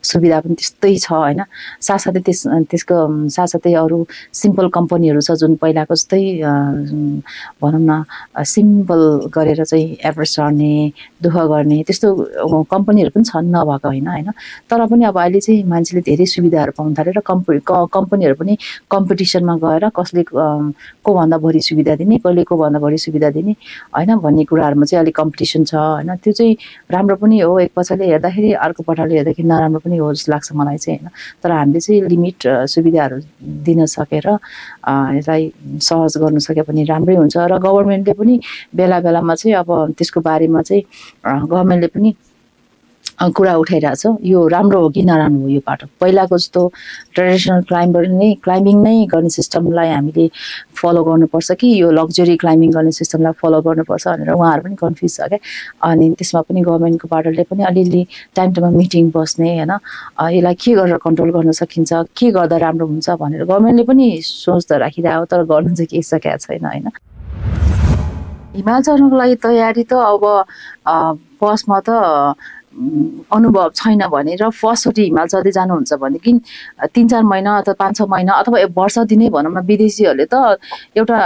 सुविधा पनि त्यस्तै छ होइन? साथसाथै त्यस त्यसको साथसाथै अरू सिम्पल कम्पनीहरू छ जुन पहिलाको जस्तै भनौँ न सिम्पल गरेर चाहिँ एभरेज चढ्ने दुःख गर्ने त्यस्तो कम्पनीहरू पनि छन् नभएको होइन होइन। तर पनि अब अहिले चाहिँ मान्छेले धेरै सुविधाहरू पाउनु थाल्यो र कम्प कम्पनीहरू पनि कम्पिटिसनमा गएर कसले कोभन्दा बढी सुविधा दिने कसले कोभन्दा बढी सुविधा दिने होइन भन्ने कुराहरूमा चाहिँ अलिक कम्पिटिसन छ होइन। त्यो चाहिँ राम्रो पनि हो एक पछाडि हेर्दाखेरि अर्को पठाले हेर्दाखेरि नराम्रो पनि हो जस्तो लाग्छ मलाई चाहिँ होइन। तर हामीले चाहिँ लिमिट सुविधाहरू दिन सकेर यसलाई सहज गर्नु सक्यो भने राम्रै हुन्छ र गभर्मेन्टले पनि बेला बेलामा चाहिँ अब त्यसको बारेमा चाहिँ गभर्मेन्टले पनि कुरा उठाइरहेछ यो राम्रो हो कि नराम्रो हो यो बाटो पहिलाको जस्तो ट्रेडिसनल क्लाइम्बर नै क्लाइम्बिङ नै गर्ने सिस्टमलाई हामीले फलो गर्नुपर्छ कि? यो लग्जरी क्लाइम्बिङ गर्ने सिस्टमलाई फलो गर्नुपर्छ भनेर उहाँहरू पनि कन्फ्युज छ क्या। अनि त्यसमा पनि गभर्मेन्टको बाटोले पनि अलिअलि टाइम टाइममा मिटिङ बस्ने होइन? यसलाई के गरेर कन्ट्रोल गर्न सकिन्छ? के गर्दा राम्रो हुन्छ भनेर गभर्मेन्टले पनि सोच त राखिरहेको तर गर्नु चाहिँ केही सकेको छैन होइन? हिमाल चढ्नुको लागि तयारी त अब बसमा त अनुभव छैन भने र फर्स्टचोटि हिमाल चढ्दै जानुहुन्छ भनेदेखि तिन चार महिना अथवा पाँच छ महिना अथवा वर्ष दिनै भनौँ न विदेशीहरूले त एउटा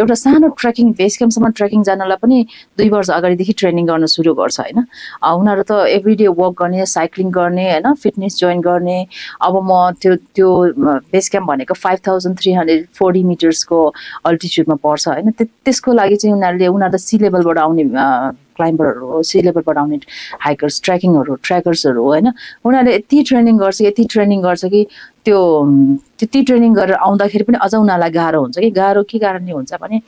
एउटा सानो ट्रेकिङ बेस क्याम्पसम्म ट्रेकिङ जानलाई पनि दुई वर्ष अगाडिदेखि ट्रेनिङ गर्न सुरु गर्छ होइन? उनीहरू त एभ्री डे वक गर्ने साइक्लिङ गर्ने होइन? फिटनेस जोइन गर्ने। अब म त्यो त्यो बेस क्याम्प भनेको five thousand three hundred forty मिटर्सको अल्टिच्युडमा पर्छ होइन? त्यसको लागि चाहिँ उनीहरूले उनीहरू त सी लेभलबाट आउने क्लाइम्बरहरू हो सी लेभलबाट आउने हाइकर्स ट्रेकिङहरू ट्रेकर्सहरू होइन? उनीहरूले यति ट्रेनिङ गर्छ यति ट्रेनिङ गर्छ कि त्यो त्यति ट्रेनिङ गरेर आउँदाखेरि पनि अझ उनीहरूलाई गाह्रो हुन्छ कि? गाह्रो के कारणले हुन्छ भने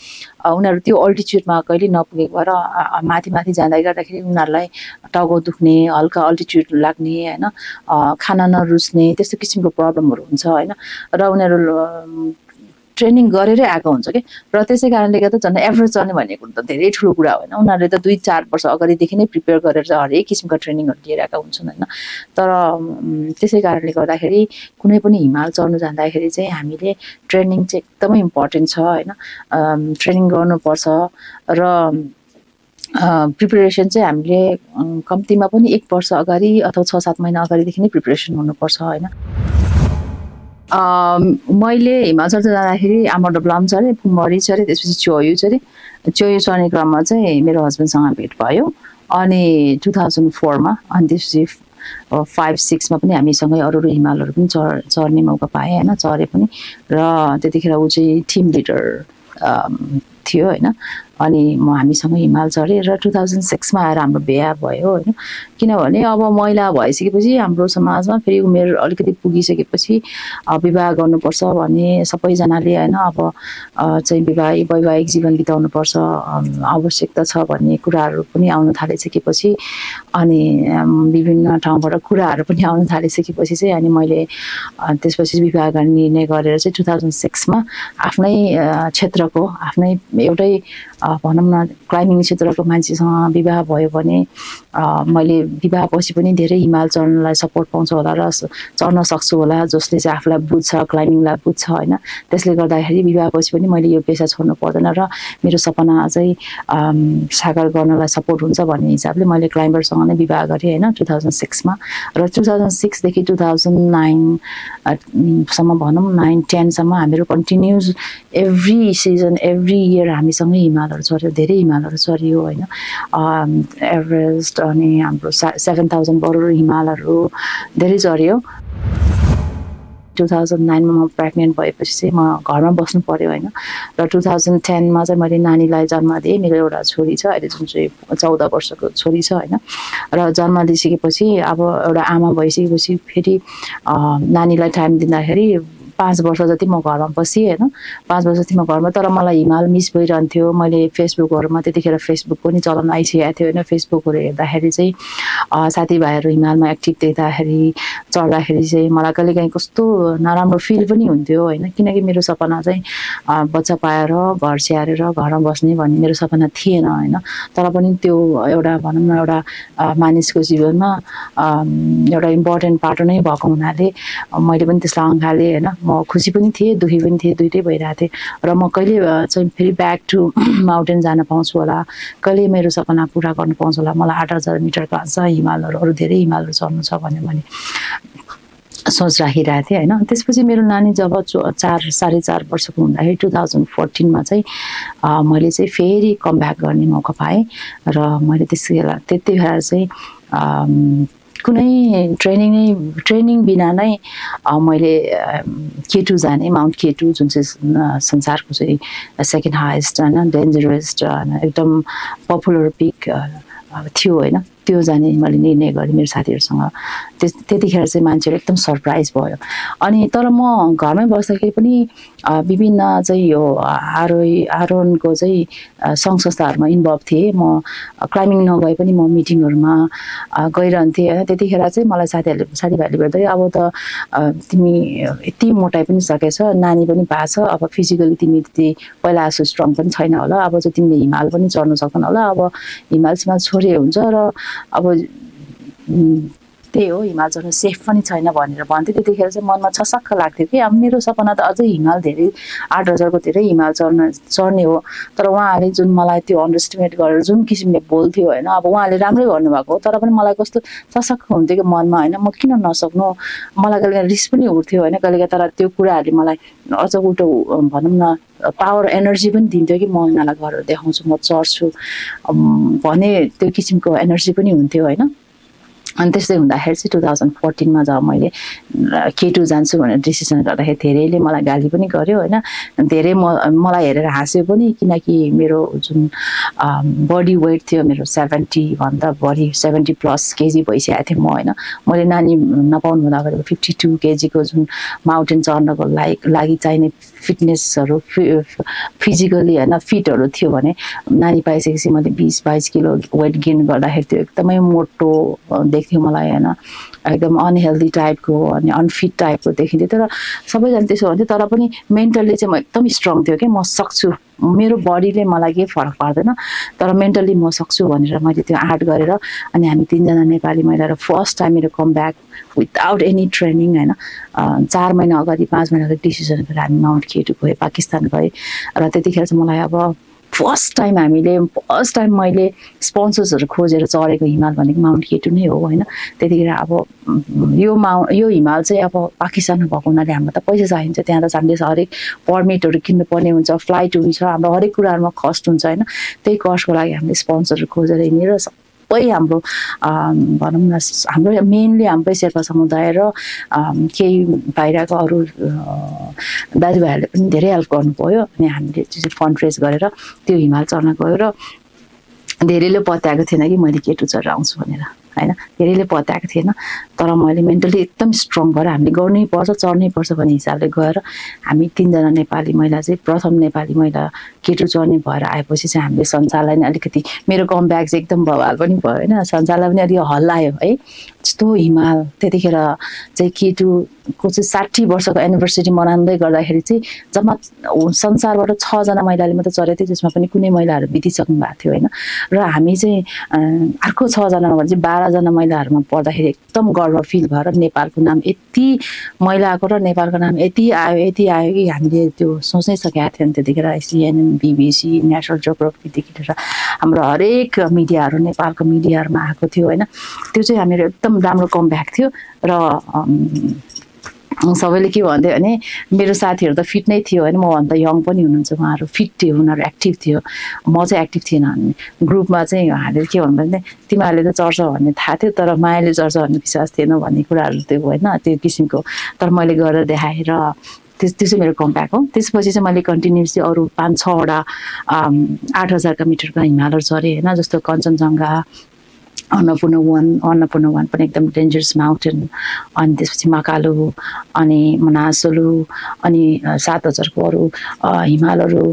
उनीहरू त्यो अल्टिच्युडमा कहिले नपुगेको भएर माथि माथि जाँदै गर्दाखेरि उनीहरूलाई टाउको दुख्ने हल्का अल्टिच्युड लाग्ने होइन? खाना नरुच्ने त्यस्तो किसिमको प्रब्लमहरू हुन्छ होइन? र उनीहरू ट्रेनिङ गरेरै आएको हुन्छ कि? र त्यसै कारणले गर्दा झन् एभरेज चल्ने भन्ने कुरो त धेरै ठुलो कुरा होइन? उनीहरूले त दुई चार वर्ष अगाडिदेखि नै प्रिपेयर गरेर हरेक किसिमको ट्रेनिङहरू लिएर आएका हुन्छन् होइन? तर त्यसै कारणले गर्दाखेरि कुनै पनि हिमाल चढ्नु जाँदाखेरि चाहिँ हामीले ट्रेनिङ चाहिँ एकदमै इम्पोर्टेन्ट छ होइन? ट्रेनिङ गर्नुपर्छ र प्रिपेरेसन चाहिँ हामीले कम्तीमा पनि एक वर्ष अगाडि अथवा छ सात महिना अगाडिदेखि नै प्रिपेरेसन हुनुपर्छ होइन? मैले हिमाचल जाँदाखेरि आमर डब्लाम चढेँ फुमरी चढेँ त्यसपछि चोयु चढेँ। चोयु चढ्ने क्रममा चाहिँ मेरो हस्बेन्डसँग भेट भयो। अनि टु थाउजन्ड फोरमा अनि त्यसपछि फाइभ सिक्समा पनि हामीसँगै अरू अरू हिमालहरू पनि चढ चढ्ने मौका पाएँ होइन? चढेँ पनि। र त्यतिखेर ऊ चाहिँ टिम लिडर थियो होइन? अनि म हामीसँग हिमाल चढेँ र टु थाउजन्ड सिक्समा आएर हाम्रो बिहा भयो होइन। किनभने अब महिला भइसकेपछि हाम्रो समाजमा फेरि उमेर अलिकति पुगिसकेपछि विवाह गर्नुपर्छ भन्ने सबैजनाले होइन अब चाहिँ विवाह वैवाहिक जीवन बिताउनुपर्छ आवश्यकता छ भन्ने कुराहरू पनि आउन थालिसकेपछि अनि विभिन्न ठाउँबाट कुराहरू पनि आउन थालिसकेपछि चाहिँ अनि मैले त्यसपछि विवाह गर्ने निर्णय गरेर चाहिँ टु थाउजन्ड सिक्समा आफ्नै क्षेत्रको आफ्नै एउटै भनौँ न क्लाइम्बिङ क्षेत्रको मान्छेसँग विवाह भयो भने मैले विवाहपछि पनि धेरै हिमाल चढ्नलाई सपोर्ट पाउँछु होला र चढ्न सक्छु होला जसले चाहिँ आफूलाई बुझ्छ क्लाइम्बिङलाई बुझ्छ होइन। त्यसले गर्दाखेरि विवाहपछि पनि मैले यो पेसा छोड्नु पर्दैन र मेरो सपना चाहिँ साकार गर्नलाई सपोर्ट हुन्छ भन्ने हिसाबले मैले क्लाइम्बरसँग नै विवाह गरेँ होइन टु थाउजन्ड सिक्समा र टु थाउजन्ड सिक्सदेखि टु थाउजन्ड नाइनसम्म भनौँ नाइन टेनसम्म हामीहरू continuous every season every year हामीसँगै हिमालहरू चढ्यो धेरै हिमालहरू चढियो होइन? एभरेस्ट अनि हाम्रो सेभेन थाउजन्ड बरु हिमालहरू धेरै चढ्यो टु थाउजन्ड नाइनमा म प्रेग्नेन्ट भएपछि चाहिँ म घरमा बस्नु पऱ्यो होइन? र टु थाउजन्ड टेनमा चाहिँ मैले नानीलाई जन्म दिएँ। मेरो एउटा छोरी छ अहिले जुन चाहिँ चौध वर्षको छोरी छ होइन? र जन्म दिइसकेपछि अब एउटा आमा भइसकेपछि फेरि नानीलाई टाइम दिँदाखेरि पाँच वर्ष जति म घरमा बसेँ होइन पाँच वर्ष जति म घरमा तर मलाई हिमाल मिस भइरहन्थ्यो। मैले फेसबुकहरूमा त्यतिखेर फेसबुक पनि चलाउन आइसकेको थियो होइन। फेसबुकहरू हेर्दाखेरि चाहिँ साथीभाइहरू हिमालमा एक्टिभ देख्दाखेरि चढ्दाखेरि चाहिँ मलाई कहिलेकाहीँ कस्तो नराम्रो फिल पनि हुन्थ्यो होइन। किनकि मेरो सपना चाहिँ बच्चा पाएर घर स्याहारेर घरमा बस्ने भन्ने मेरो सपना थिएन होइन। तर पनि त्यो एउटा भनौँ न एउटा मानिसको जीवनमा एउटा इम्पोर्टेन्ट पाटो नै भएको हुनाले मैले पनि त्यसलाई अँगालेँ होइन। म खुसी पनि थिएँ दुःखी पनि थिएँ दुइटै भइरहेको थिएँ। र म कहिले चाहिँ फेरि ब्याक टु माउन्टेन जान पाउँछु होला? कहिले मेरो सपना पुरा गर्नु पाउँछु होला? मलाई आठ हजार मिटरको अझ हिमालहरू अरू धेरै हिमालहरू चढ्नु छ भने मैले सोच राखिरहेको थिएँ होइन? त्यसपछि मेरो नानी जब चार साढे चार वर्षको हुँदाखेरि टु थाउजन्ड फोर्टिनमा चाहिँ मैले चाहिँ फेरि कम ब्याक गर्ने मौका पाएँ। र मैले त्यस बेला त्यति बेला चाहिँ कुनै ट्रेनिङ नै ट्रेनिङ बिना नै मैले केटु जाने माउन्ट केटु जुन चाहिँ संसारको चाहिँ सेकेन्ड हाइएस्ट होइन डेन्जरेस्ट एकदम पपुलर पिक थियो होइन। त्यो जाने मैले निर्णय गरेँ मेरो साथीहरूसँग। त्यस त्यतिखेर चाहिँ मान्छेहरू एकदम सरप्राइज भयो। अनि तर म घरमै बस्दाखेरि पनि विभिन्न चाहिँ यो आरोही आरोहणको चाहिँ सङ्घ संस्थाहरूमा इन्भल्भ थिएँ। म क्लाइम्बिङ नगए पनि म मिटिङहरूमा गइरहन्थेँ। होइन त्यतिखेर चाहिँ मलाई साथीहरूले साथीभाइले भेट्दै अब त तिमी यति मोटाइ पनि सकेछ नानी पनि भएको छ अब फिजिकली तिमी त्यति पहिला जस्तो स्ट्रङ पनि छैन होला। अब चाहिँ तिमीले हिमाल पनि चढ्नु सक्दैन होला। अब हिमाल सिमाल छोरे हुन्छ र अब त्यही हो हिमाल चढ्न सेफ पनि छैन भनेर भन्थ्यो। त्यतिखेर चाहिँ मनमा छसक्क लाग्थ्यो कि अब मेरो सपना त अझै हिमाल धेरै आठ हजारको धेरै हिमाल चढ्न चढ्ने हो। तर उहाँहरूले जुन मलाई त्यो अन्डरस्टिमेट गरेर जुन किसिमले बोल्थ्यो होइन अब उहाँले राम्रै भन्नुभएको हो। तर पनि मलाई कस्तो छसक्क हुन्थ्यो कि मनमा होइन म किन नसक्नु? मलाई कहिले रिस पनि उठ्थ्यो होइन कहिले तर त्यो कुराहरूले मलाई अझ उल्टो भनौँ न पावर एनर्जी पनि दिन्थ्यो कि म यिनीहरूलाई गरेर देखाउँछु म चढ्छु भने त्यो किसिमको एनर्जी पनि हुन्थ्यो होइन। अनि त्यस्तै हुँदाखेरि चाहिँ टु थाउजन्ड फोर्टिनमा जब मैले केटु जान्छु भनेर डिसिसन गर्दाखेरि धेरैले मलाई गाली पनि गर्यो होइन? धेरै म मलाई हेरेर हाँस्यो पनि किनकि मेरो जुन बडी वेट थियो मेरो सेभेन्टीभन्दा बढी सेभेन्टी प्लस केजी भइसकेको थियो म होइन? मैले नानी नपाउनुभन्दा अगाडि फिफ्टी टू केजीको जुन माउन्टेन चढ्नको लागि लागि चाहिने फिटनेसहरू फिजिकली होइन फिटहरू थियो भने नानी पाइसकेपछि मैले बिस बाइस किलो वेट गेन गर्दाखेरि त्यो एकदमै मोटो देख थियो मलाई होइन। एकदम अनहेल्दी टाइपको अनि अनफिट टाइपको देखिन्थ्यो। तर सबैजना त्यसो भन्थ्यो तर पनि मेन्टल्ली चाहिँ म एकदम स्ट्रङ थियो कि म सक्छु। मेरो बडीले मलाई केही फरक पार्दैन तर मेन्टल्ली म सक्छु भनेर मैले त्यो आर्ट गरेर अनि हामी तिनजना नेपाली महिलाहरू फर्स्ट टाइम मेरो come back without any training होइन चार महिना अगाडि पाँच महिना अगाडि डिसिसन गरेर हामी माउन्ट केटु गएँ पाकिस्तान गएँ। र त्यतिखेर चाहिँ मलाई अब फर्स्ट टाइम हामीले फर्स्ट टाइम मैले स्पोन्सर्सहरू खोजेर चढेको हिमाल भनेको माउन्ट केटु नै हो होइन? त्यतिखेर अब यो माउ यो हिमाल चाहिँ अब पाकिस्तानमा भएको हुनाले हाम्रो त पैसा चाहिन्छ। त्यहाँ त हामीले हरेक पर्मिटहरू किन्नुपर्ने हुन्छ फ्लाइट हुन्छ हाम्रो हरेक कुराहरूमा कस्ट हुन्छ होइन? त्यही कस्टको लागि हामीले स्पोन्सरहरू खोजेर हिँडेर सबै हाम्रो भनौँ न हाम्रो मेनली हाम्रै शेर्पा समुदाय र केही बाहिरको अरू दाजुभाइहरूले पनि धेरै हेल्प गर्नुभयो अनि हामीले चाहिँ फन्ड रेज गरेर त्यो हिमाल चढ्न गयो र धेरैले पत्याएको थिएन कि मैले केटु चढेर आउँछु भनेर। होइन? धेरैले पत्याएको थिएन तर मैले मेन्टली एकदम स्ट्रङ भएर हामीले गर्नै पर्छ चढ्नै पर्छ भन्ने हिसाबले गएर हामी तिनजना नेपाली महिला चाहिँ प्रथम नेपाली महिला केटु चढ्ने भएर आएपछि चाहिँ हामीले संसारलाई नै अलिकति मेरो कम ब्याग चाहिँ एकदम बवाल पनि भयो होइन? संसारलाई पनि अलिक हल्लायो है। यस्तो हिमाल त्यतिखेर चाहिँ केटुको चाहिँ साठी वर्षको एनिभर्सरी मनाउँदै गर्दाखेरि चाहिँ जम्मा संसारबाट छजना महिलाले मात्रै चढेको थियो जसमा पनि कुनै महिलाहरू बितिसक्नु भएको थियो होइन? र हामी चाहिँ अर्को छजनामा भने चाहिँ बाह्रजना महिलाहरूमा पर्दाखेरि एकदम गर्व फिल भएर नेपालको नाम यति महिलाको र नेपालको नाम यति आयो यति आयो कि हामीले त्यो सोच्नै सकेका थियौँ त्यतिखेर सिएनएन बिबिसी नेसनल जियोग्राफीदेखि लिएर हाम्रो हरेक मिडियाहरू नेपालको मिडियाहरूमा आएको थियो होइन? त्यो चाहिँ हामीहरू एकदम राम्रो कम भएको थियो र सबैले के भन्थ्यो भने मेरो साथीहरू त फिट नै थियो होइन। मभन्दा यङ पनि हुनुहुन्छ उहाँहरू फिट थियो उनीहरू एक्टिभ थियो। म चाहिँ एक्टिभ थिएन भने ग्रुपमा चाहिँ उहाँहरूले के भन्नु भने तिमीहरूले त चढ्छ भन्ने थाहा थियो तर मायाले चढ्छ भन्ने विश्वास थिएन भन्ने कुराहरू थियो होइन त्यो किसिमको। तर मैले गरेर देखाएँ र त्यस त्यो चाहिँ मेरो कम्प्याक हो। त्यसपछि चाहिँ मैले कन्टिन्युसली अरू पाँच छवटा आठ हजारका मिटरका हिमालहरू चढेँ होइन जस्तो कञ्चनजङ्घा अन्नपूर्ण वान अन्नपूर्ण वान पनि एकदम डेन्जरस माउन्टेन अनि त्यसपछि मकालु अनि मनासोलु अनि सात हजारको अरू हिमालहरू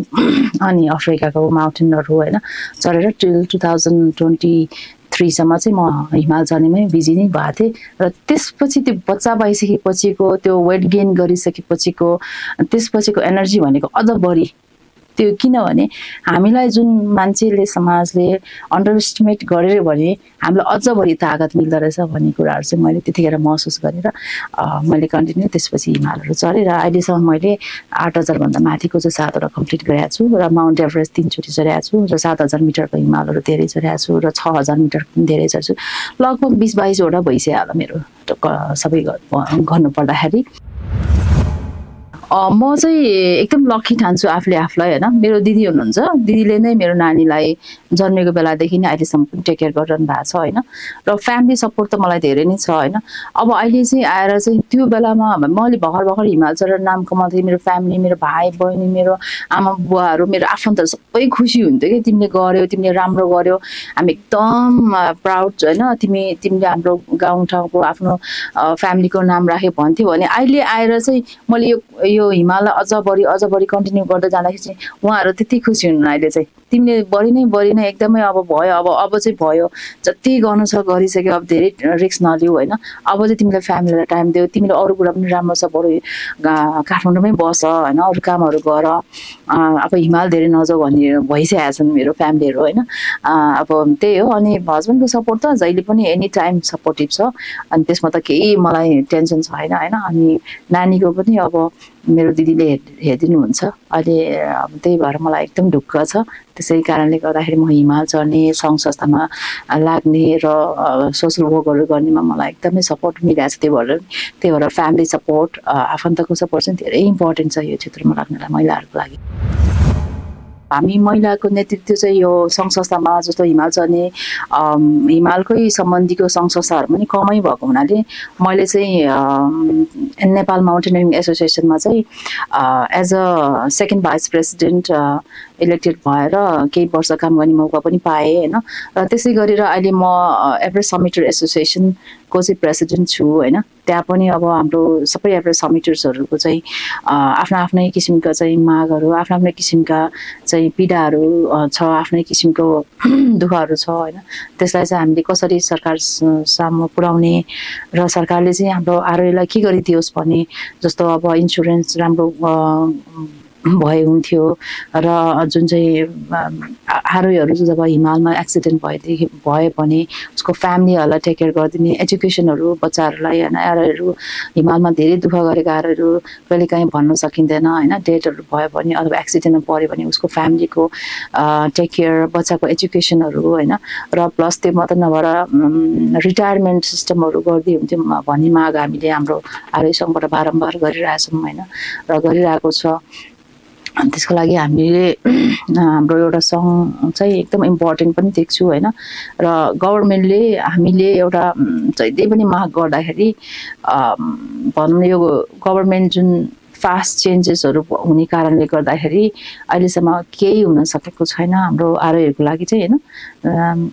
अनि अफ्रिकाको माउन्टेनहरू होइन चढेर टिल टु थाउजन्ड ट्वेन्टी थ्रीसम्म चाहिँ म हिमाल चढ्नेमै बिजी नै भएको थिएँ र त्यसपछि त्यो बच्चा भइसकेपछिको त्यो वेट गेन गरिसकेपछिको त्यसपछिको एनर्जी भनेको अझ बढी त्यो किनभने हामीलाई जुन मान्छेले समाजले अन्डर एस्टिमेट गरेर भने हामीलाई अझ बढी तागत मिल्दो रहेछ भन्ने कुराहरू चाहिँ मैले त्यतिखेर महसुस गरेर मैले कन्टिन्यू त्यसपछि हिमालहरू चढेँ र अहिलेसम्म मैले आठ हजारभन्दा माथिको चाहिँ सातवटा कम्प्लिट गरेको छु र माउन्ट एभरेस्ट तिनचोटि चढेको छु र सात हजार मिटरको हिमालहरू धेरै चढेको छु र छ हजार मिटरको पनि धेरै चढ्छु लगभग बिस बाइसवटा भइसक्यो होला मेरो सबै गर्नु पर्दाखेरि म चाहिँ एकदम लक्की ठान्छु आफूले आफूलाई होइन? मेरो दिदी हुनुहुन्छ। दिदीले नै मेरो नानीलाई जन्मेको बेलादेखि नै अहिलेसम्म टेक केयर गरिरहनु भएको छ होइन? र फ्यामिली सपोर्ट त मलाई धेरै नै छ होइन? अब अहिले चाहिँ आएर चाहिँ त्यो बेलामा मैले भर्खर भर्खर हिमाल चढेर नाम कमाउँथेँ मेरो फ्यामिली मेरो भाइ बहिनी मेरो आमा बुवाहरू मेरो आफन्तहरू सबै खुसी हुन्थ्यो कि तिमीले गर्यो तिमीले राम्रो गर्यो। हामी एकदम प्राउड होइन? तिमी तिमीले हाम्रो गाउँठाउँको आफ्नो फ्यामिलीको नाम राख्यो भन्थ्यो भने अहिले आएर चाहिँ मैले यो यो हिमालय अझ बढी अझ बढी कन्टिन्यू गर्दै जाँदाखेरि चाहिँ उहाँहरू त्यति खुसी हुनु अहिले चाहिँ। तिमीले बढी नै बढी नै एकदमै अब भयो अब अब चाहिँ भयो। जति गर्नु छ गरिसक्यो अब धेरै रिक्स नलिऊ होइन? अब चाहिँ तिमीले फ्यामिलीलाई टाइम दियो तिमीले अरू कुरा पनि राम्रो छ बरु काठमाडौँमै बस होइन? अरू कामहरू गर। अब हिमाल धेरै नजाऊ भन्ने भइसकेका छन् मेरो फ्यामिलीहरू होइन? अब त्यही हो। अनि हस्बेन्डको सपोर्ट त जहिले पनि एनी टाइम सपोर्टिभ छ। अनि त्यसमा त केही मलाई टेन्सन छैन होइन? अनि नानीको पनि अब मेरो दिदीले हेर हेरिदिनुहुन्छ। अहिले अब त्यही भएर मलाई एकदम ढुक्क छ। त्यसै कारणले गर्दाखेरि म हिमाल चढ्ने सङ्घ संस्थामा लाग्ने र सोसल वर्कहरू गर्नेमा मलाई एकदमै सपोर्ट मिलिरहेको छ। त्यही भएर त्यही भएर फ्यामिली सपोर्ट आफन्तको सपोर्ट चाहिँ धेरै इम्पोर्टेन्ट छ यो क्षेत्रमा लाग्नेलाई महिलाहरूको लागि। हामी महिलाको नेतृत्व चाहिँ यो सङ्घ संस्थामा जस्तो हिमाल अम, हिमालकै सम्बन्धीको सङ्घ संस्थाहरू पनि कमै भएको हुनाले मैले चाहिँ नेपाल माउन्टेनियरिङ एसोसिएसनमा चाहिँ as a second vice president elected भएर केही वर्ष काम गर्ने मौका पनि पाएँ होइन? र त्यसै गरेर अहिले म एभरेस्ट समिटर एसोसिएसनको चाहिँ प्रेसिडेन्ट छु होइन? त्यहाँ पनि अब हाम्रो सबै एभरेस्ट समिटर्सहरूको चाहिँ आफ्नो आफ्नै किसिमका चाहिँ मागहरू आफ्नो आफ्नै किसिमका चाहिँ पीडाहरू छ आफ्नै किसिमको दुःखहरू छ होइन? त्यसलाई चाहिँ हामीले कसरी सरकार सामु पुर्याउने र सरकारले चाहिँ हाम्रो आरोहलाई के गरिदियोस् भन्ने जस्तो अब इन्सुरेन्स राम्रो भए हुन्थ्यो र जुन चाहिँ आरोहीहरू जब हिमालमा एक्सिडेन्ट भएदेखि भयो भने उसको फ्यामिलीहरूलाई टेक केयर गरिदिने एजुकेसनहरू बच्चाहरूलाई होइन आरोहरू हिमालमा धेरै दुःख गरेका आरोहरू कहिले काहीँ भन्न सकिँदैन होइन डेटहरू भयो भने अथवा एक्सिडेन्टमा पऱ्यो भने उसको फ्यामिलीको टेक केयर बच्चाको एजुकेसनहरू होइन र प्लस त्यो मात्र नभएर रिटायरमेन्ट सिस्टमहरू गरिदियो हुन्थ्यो भन्ने माग हामीले हाम्रो आरोही सङ्घबाट बारम्बार गरिरहेछौँ होइन र गरिरहेको छ। त्यसको लागि हामीले हाम्रो एउटा सङ्ग चाहिँ एकदम इम्पोर्टेन्ट पनि देख्छु होइन? र गभर्मेन्टले हामीले एउटा जहिले पनि माग गर्दाखेरि भनौँ न यो गभर्मेन्ट जुन फास्ट चेन्जेसहरू हुने कारणले गर्दाखेरि अहिलेसम्म केही हुन सकेको छैन हाम्रो आरोहरूको लागि चाहिँ होइन?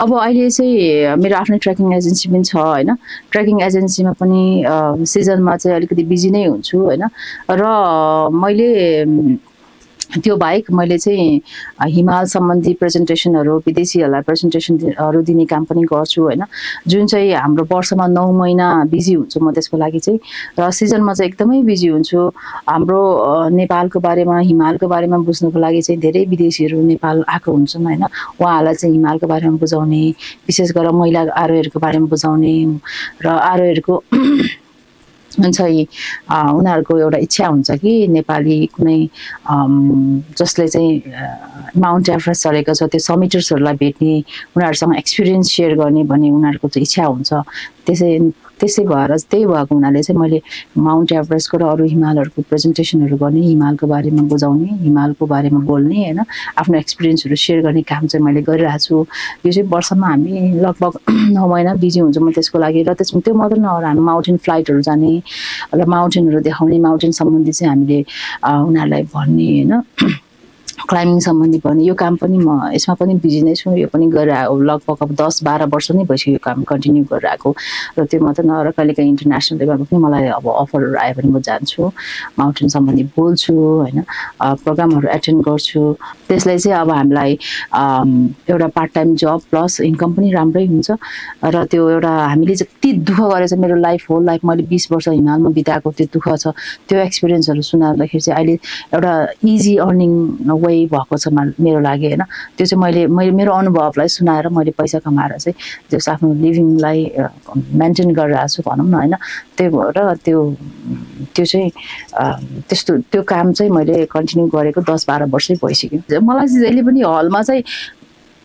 अब अहिले चाहिँ मेरो आफ्नै ट्रेकिङ एजेन्सी पनि छ होइन। ट्रेकिङ एजेन्सीमा पनि सिजनमा चाहिँ अलिकति बिजी नै हुन्छु होइन। र मैले त्यो बाहेक मैले चाहिँ हिमाल सम्बन्धी प्रेजेन्टेसनहरू विदेशीहरूलाई प्रेजेन्टेसनहरू दिने काम पनि गर्छु होइन। जुन चाहिँ हाम्रो वर्षमा नौ महिना बिजी हुन्छु म त्यसको लागि चाहिँ र सिजनमा चाहिँ एकदमै बिजी हुन्छु। हाम्रो नेपालको बारेमा हिमालको बारेमा बुझ्नुको लागि चाहिँ धेरै विदेशीहरू नेपाल आएको हुन्छन् होइन। उहाँहरूलाई चाहिँ हिमालको बारेमा बुझाउने विशेष गरेर महिला आरोहरूको बारेमा बुझाउने र आरोहरूको चाहिँ उनीहरूको एउटा इच्छा हुन्छ कि नेपाली कुनै जसले चाहिँ माउन्ट एभरेस्ट चढेको छ त्यो समिटर्सहरूलाई भेट्ने उनीहरूसँग एक्सपिरियन्स सेयर गर्ने भन्ने उनीहरूको चाहिँ इच्छा हुन्छ। त्यसै त्यसै भएर त्यही भएको हुनाले चाहिँ मैले माउन्ट एभरेस्टको र अरू हिमालहरूको प्रेजेन्टेसनहरू गर्ने हिमालको बारेमा बुझाउने हिमालको बारेमा बोल्ने होइन आफ्नो एक्सपिरियन्सहरू सेयर गर्ने काम चाहिँ मैले गरिरहेको छु। यो चाहिँ वर्षमा हामी लगभग नौ महिना बिजी हुन्छौँ म त्यसको लागि र त्यसमा त्यो मात्र नभएर हामी माउन्टेन फ्लाइटहरू जाने र माउन्टेनहरू देखाउने माउन्टेन सम्बन्धी चाहिँ हामीले उनीहरूलाई भन्ने होइन। क्लाइम्बिङ सम्बन्धी पनि यो काम पनि म यसमा पनि बिजी नै छु। यो पनि गरिरहेको लगभग अब दस बाह्र वर्ष नै भइसक्यो यो काम कन्टिन्यू गरिरहेको र त्यो मात्र नभएर कहिले काहीँ इन्टरनेसनल लेभलमा पनि मलाई अब अफरहरू आयो भने म जान्छु माउन्टेन सम्बन्धी बोल्छु होइन प्रोग्रामहरू एटेन्ड गर्छु। त्यसलाई चाहिँ अब हामीलाई एउटा part time job plus income पनि राम्रै हुन्छ। र त्यो एउटा हामीले जति दुःख गरेछ मेरो लाइफ होल लाइफ मैले बिस वर्ष हिमालमा बिताएको त्यो दुःख छ त्यो एक्सपिरियन्सहरू सुनाउँदाखेरि चाहिँ अहिले एउटा इजी अर्निङ वे भएको छ मेरो लागि होइन? त्यो चाहिँ मैले मैले मेरो अनुभवलाई सुनाएर मैले पैसा कमाएर चाहिँ जस आफ्नो लिभिङलाई मेन्टेन गरिरहेको छु भनौँ न होइन? त्यही भएर त्यो त्यो चाहिँ त्यस्तो त्यो काम चाहिँ मैले कन्टिन्यू गरेको दस बाह्र वर्षै भइसक्यो। मलाई चाहिँ जहिले पनि हलमा चाहिँ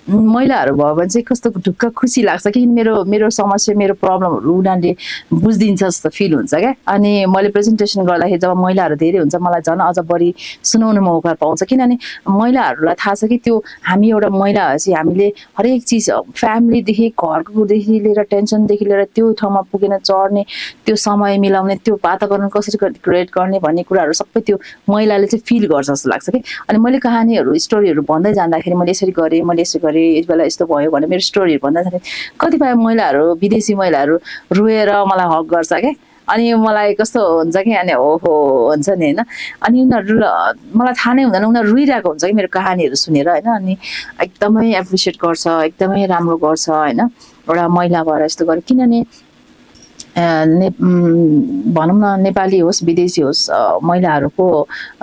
महिलाहरू भयो भने चाहिँ कस्तो ढुक्क खुसी लाग्छ कि मेरो मेरो समस्या मेरो प्रब्लमहरू उनीहरूले बुझिदिन्छ जस्तो फिल हुन्छ क्या। अनि मैले प्रेजेन्टेसन गर्दाखेरि जब महिलाहरू धेरै हुन्छ मलाई झन् अझ बढी सुनाउने मौका पाउँछ। किनभने महिलाहरूलाई थाहा छ कि त्यो हामी एउटा महिला भएपछि हामीले हरेक चिज फ्यामिलीदेखि घरकोदेखि लिएर टेन्सनदेखि लिएर त्यो ठाउँमा पुगेर चढ्ने त्यो समय मिलाउने त्यो वातावरण कसरी क्रिएट गर्ने भन्ने कुराहरू सबै त्यो महिलाले चाहिँ फिल गर्छ जस्तो लाग्छ कि। अनि मैले कहानीहरू स्टोरीहरू भन्दै जाँदाखेरि मैले यसरी गरेँ मैले यसरी गरेँ। गरेँ यति बेला यस्तो भयो भने मेरो स्टोरीहरू भन्दाखेरि कतिपय महिलाहरू विदेशी महिलाहरू रोएर मलाई हक गर्छ क्या अनि मलाई कस्तो हुन्छ कि अनि ओहो हुन्छ नि होइन। अनि उनीहरू मलाई थाहा नै हुँदैन उनीहरू रुइरहेको हुन्छ कि मेरो कहानीहरू सुनेर होइन। अनि एकदमै एप्रिसिएट गर्छ एकदमै राम्रो गर्छ होइन। एउटा महिला भएर यस्तो गरेँ किनभने ने भनौँ न नेपाली होस् विदेशी होस् महिलाहरूको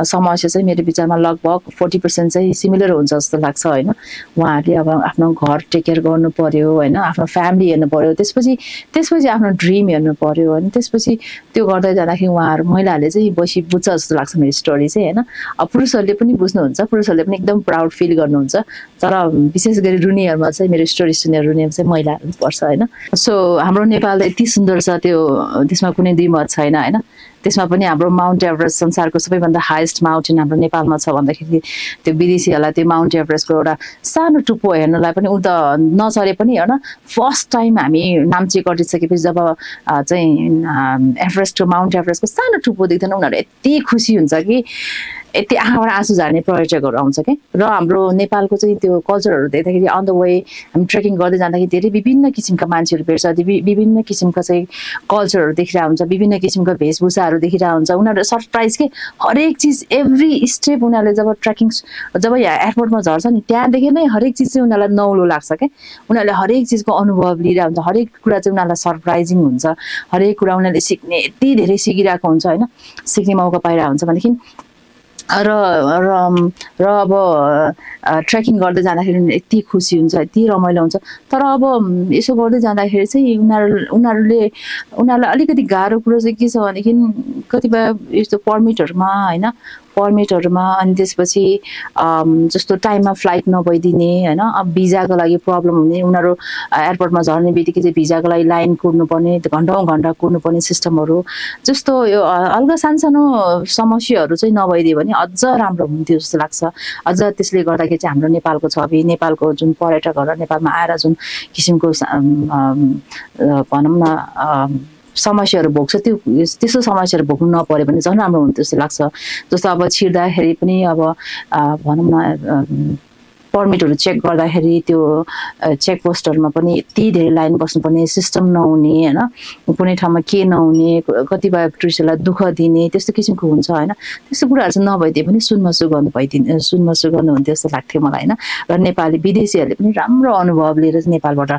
समस्या चाहिँ मेरो विचारमा लगभग फोर्टी पर्सेन्ट चाहिँ सिमिलर हुन्छ जस्तो लाग्छ होइन। उहाँहरूले अब आफ्नो घर टेक केयर गर्नु पऱ्यो होइन। आफ्नो फ्यामिली हेर्नु पऱ्यो त्यसपछि त्यसपछि आफ्नो ड्रिम हेर्नु पऱ्यो होइन। त्यसपछि त्यो गर्दै जाँदाखेरि उहाँहरू महिलाहरूले चाहिँ बसी बुझ्छ जस्तो लाग्छ मेरो स्टोरी चाहिँ होइन। अब पुरुषहरूले पनि बुझ्नुहुन्छ पुरुषहरूले पनि एकदम प्राउड फिल गर्नुहुन्छ। तर विशेष गरी रुनिहरूमा चाहिँ मेरो स्टोरी सुनेर रुनिहरू चाहिँ महिलाहरू पर्छ होइन। सो हाम्रो नेपाल यति सुन्दर छ त्यो त्यसमा कुनै दुई मत छैन होइन? त्यसमा पनि हाम्रो माउन्ट एभरेस्ट संसारको सबैभन्दा हाइएस्ट माउन्टेन हाम्रो नेपालमा छ भन्दाखेरि त्यो विदेशीहरूलाई त्यो माउन्ट एभरेस्टको एउटा सानो टुप्पो हेर्नलाई पनि उ त नचरे पनि होइन? फर्स्ट टाइम हामी नाम्ची कटिसकेपछि जब चाहिँ एभरेस्टको माउन्ट एभरेस्टको सानो टुप्पो देख्दैन उनीहरू यति खुसी हुन्छ कि यति आँखाबाट आँसु झार्ने पर्यटकहरू आउँछ कि? र हाम्रो नेपालको चाहिँ त्यो कल्चरहरू देख्दाखेरि अन द वे हामी ट्रेकिङ गर्दै जाँदाखेरि धेरै विभिन्न किसिमका मान्छेहरू भेट्छ विभिन्न किसिमका चाहिँ कल्चरहरू देखिरहेको हुन्छ विभिन्न किसिमका वेशभूषाहरू देखिरहेको हुन्छ। उनीहरू सरप्राइज के? हरेक चिज एभ्री स्टेप उनीहरूले जब ट्रेकिङ जब यहाँ एयरपोर्टमा झर्छ नि त्यहाँदेखि नै हरेक चिज चाहिँ उनीहरूलाई नौलो लाग्छ क्या उनीहरूले हरेक चिजको अनुभव लिइरहेको हुन्छ हरेक कुरा चाहिँ उनीहरूलाई सरप्राइजिङ हुन्छ हरेक कुरा उनीहरूले सिक्ने यति धेरै सिकिरहेको हुन्छ होइन? सिक्ने मौका पाइरहेको हुन्छ भनेदेखि र र र अब ट्रेकिङ गर्दै जाँदाखेरि यति खुसी हुन्छ यति रमाइलो हुन्छ। तर अब यसो गर्दै जाँदाखेरि चाहिँ उनीहरू उनीहरूले उनीहरूलाई अलिकति गाह्रो कुरो चाहिँ के छ भनेदेखि कतिपय यस्तो पर्मिटहरूमा होइन पर्मिटहरूमा अनि त्यसपछि जस्तो टाइममा फ्लाइट नभइदिने होइन? अब भिजाको लागि प्रब्लम हुने उनीहरू एयरपोर्टमा झर्ने बित्तिकै चाहिँ भिजाको लागि लाइन कुर्नुपर्ने घन्टौँ घन्टा कुर्नुपर्ने सिस्टमहरू। जस्तो यो हल्का सानसानो समस्याहरू चाहिँ नभइदियो भने अझ राम्रो हुन्थ्यो जस्तो लाग्छ। अझ त्यसले गर्दाखेरि चाहिँ हाम्रो नेपालको छवि नेपालको जुन पर्यटकहरू नेपालमा आएर जुन किसिमको भनौँ न समस्याहरू भोग्छ त्यो त्यस्तो समस्याहरू भोग्नु नपऱ्यो भने झन् राम्रो हुन्थ्यो जस्तो लाग्छ। जस्तो अब छिर्दाखेरि पनि अब भनौँ न पर्मिटहरू चेक गर्दाखेरि त्यो चेक पोस्टहरूमा पनि यति धेरै लाइन बस्नुपर्ने सिस्टम नहुने होइन? कुनै ठाउँमा के नहुने कतिपय टुरिस्टहरूलाई दुःख दिने त्यस्तो किसिमको हुन्छ होइन? त्यस्तो कुराहरू चाहिँ नभइदिए पनि सुनमसु गर्नु भइदिने सुनमसु गर्नुहुन्थ्यो जस्तो लाग्थ्यो मलाई होइन? र नेपाली विदेशीहरूले पनि राम्रो अनुभव लिएर नेपालबाट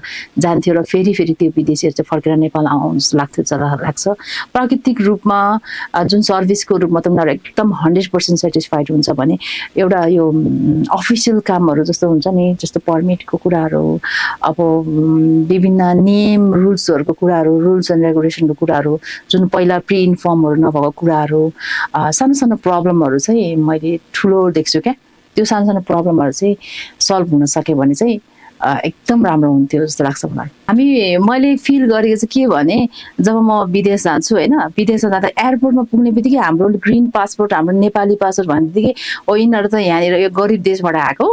जान्थ्यो र फेरि फेरि त्यो विदेशीहरू चाहिँ फर्केर नेपाल आउनु जस्तो लाग्थ्यो जस्तो लाग्छ। प्राकृतिक रूपमा जुन सर्भिसको रूपमा त उनीहरू एकदम हन्ड्रेड पर्सेन्ट सेटिस्फाइड हुन्छ भने एउटा यो अफिसियल कामहरू जस्तो हुन्छ नि जस्तो पर्मिटको कुराहरू अब विभिन्न नियम रुल्सहरूको कुराहरू रुल्स एन्ड रेगुलेसनको कुराहरू जुन पहिला प्रि इन्फर्महरू नभएको कुराहरू सानो सानो प्रब्लमहरू चाहिँ मैले ठुलो देख्छु क्या। त्यो सानो सानो प्रब्लमहरू चाहिँ सल्भ हुन सक्यो भने चाहिँ एकदम राम्रो हुन्थ्यो जस्तो लाग्छ मलाई। हामी मैले फिल गरेको चाहिँ के भने जब म विदेश जान्छु होइन विदेशमा जाँदा एयरपोर्टमा पुग्ने बित्तिकै हाम्रो ग्रिन पासपोर्ट हाम्रो नेपाली पासपोर्ट भन्ने बित्तिकै ओ यिनीहरू त यहाँनिर यो गरिब देशबाट आएको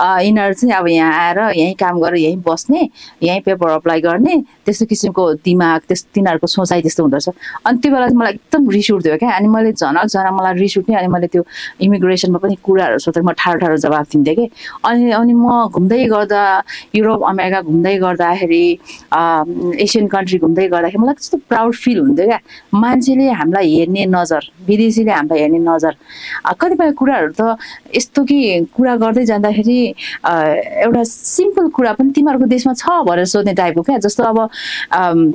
यिनीहरू चाहिँ अब यहाँ आएर यहीँ काम गरेर यहीँ बस्ने यहीँ पेपर अप्लाई गर्ने त्यस्तो किसिमको दिमाग त्यस तिनीहरूको सोचाइ त्यस्तो हुँदो रहेछ अनि त्यो बेला चाहिँ मलाई एकदम रिस उठ्थ्यो क्या। अनि मैले झनक झनक मलाई रिस उठ्ने अनि मैले त्यो इमिग्रेसनमा पनि कुराहरू सोधेर म ठाडो ठाडो जवाब दिन्थेँ कि। अनि अनि म घुम्दै गर्दा युरोप अमेरिका घुम्दै गर्दाखेरि एसियन कन्ट्री घुम्दै गर्दाखेरि मलाई कस्तो प्राउड फिल हुन्थ्यो क्या। मान्छेले हामीलाई हेर्ने नजर विदेशीले हामीलाई हेर्ने नजर। कतिपय कुराहरू त यस्तो कि कुरा गर्दै जाँदाखेरि एउटा सिम्पल कुरा पनि तिमीहरूको देशमा छ भनेर सोध्ने टाइपको क्या। जस्तो अब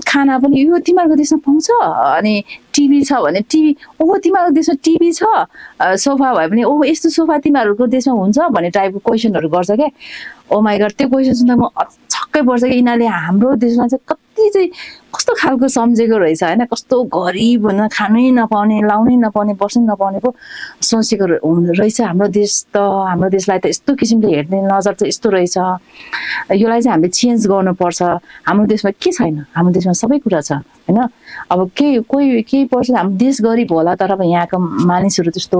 खाना पनि यो तिमीहरूको देशमा पाउँछ अनि टिभी छ भने टिभी ओहो तिमीहरूको देशमा टिभी छ सोफा भयो भने ओहो यस्तो सोफा तिमीहरूको देशमा हुन्छ भन्ने टाइपको क्वेसनहरू गर्छ क्या। ओ माई गड त्यो क्वेसन सुन्दा म छक्कै पर्छ कि यिनीहरूले हाम्रो देशमा चाहिँ कति चाहिँ कस्तो खालको सम्झेको रहेछ होइन? कस्तो गरिब होइन खानै नपाउने लाउनै नपाउने बस्नै नपाउने पो सोचेको रहेछ हाम्रो देश त। हाम्रो देशलाई त यस्तो किसिमले हेर्ने नजर त यस्तो रहेछ। यसलाई चाहिँ हामीले चेन्ज गर्नुपर्छ। हाम्रो देशमा के छैन? हाम्रो देशमा सबै कुरा छ होइन? अब केही कोही केही पर्छ हाम्रो देश गरिब होला तर अब यहाँको मानिसहरू त्यस्तो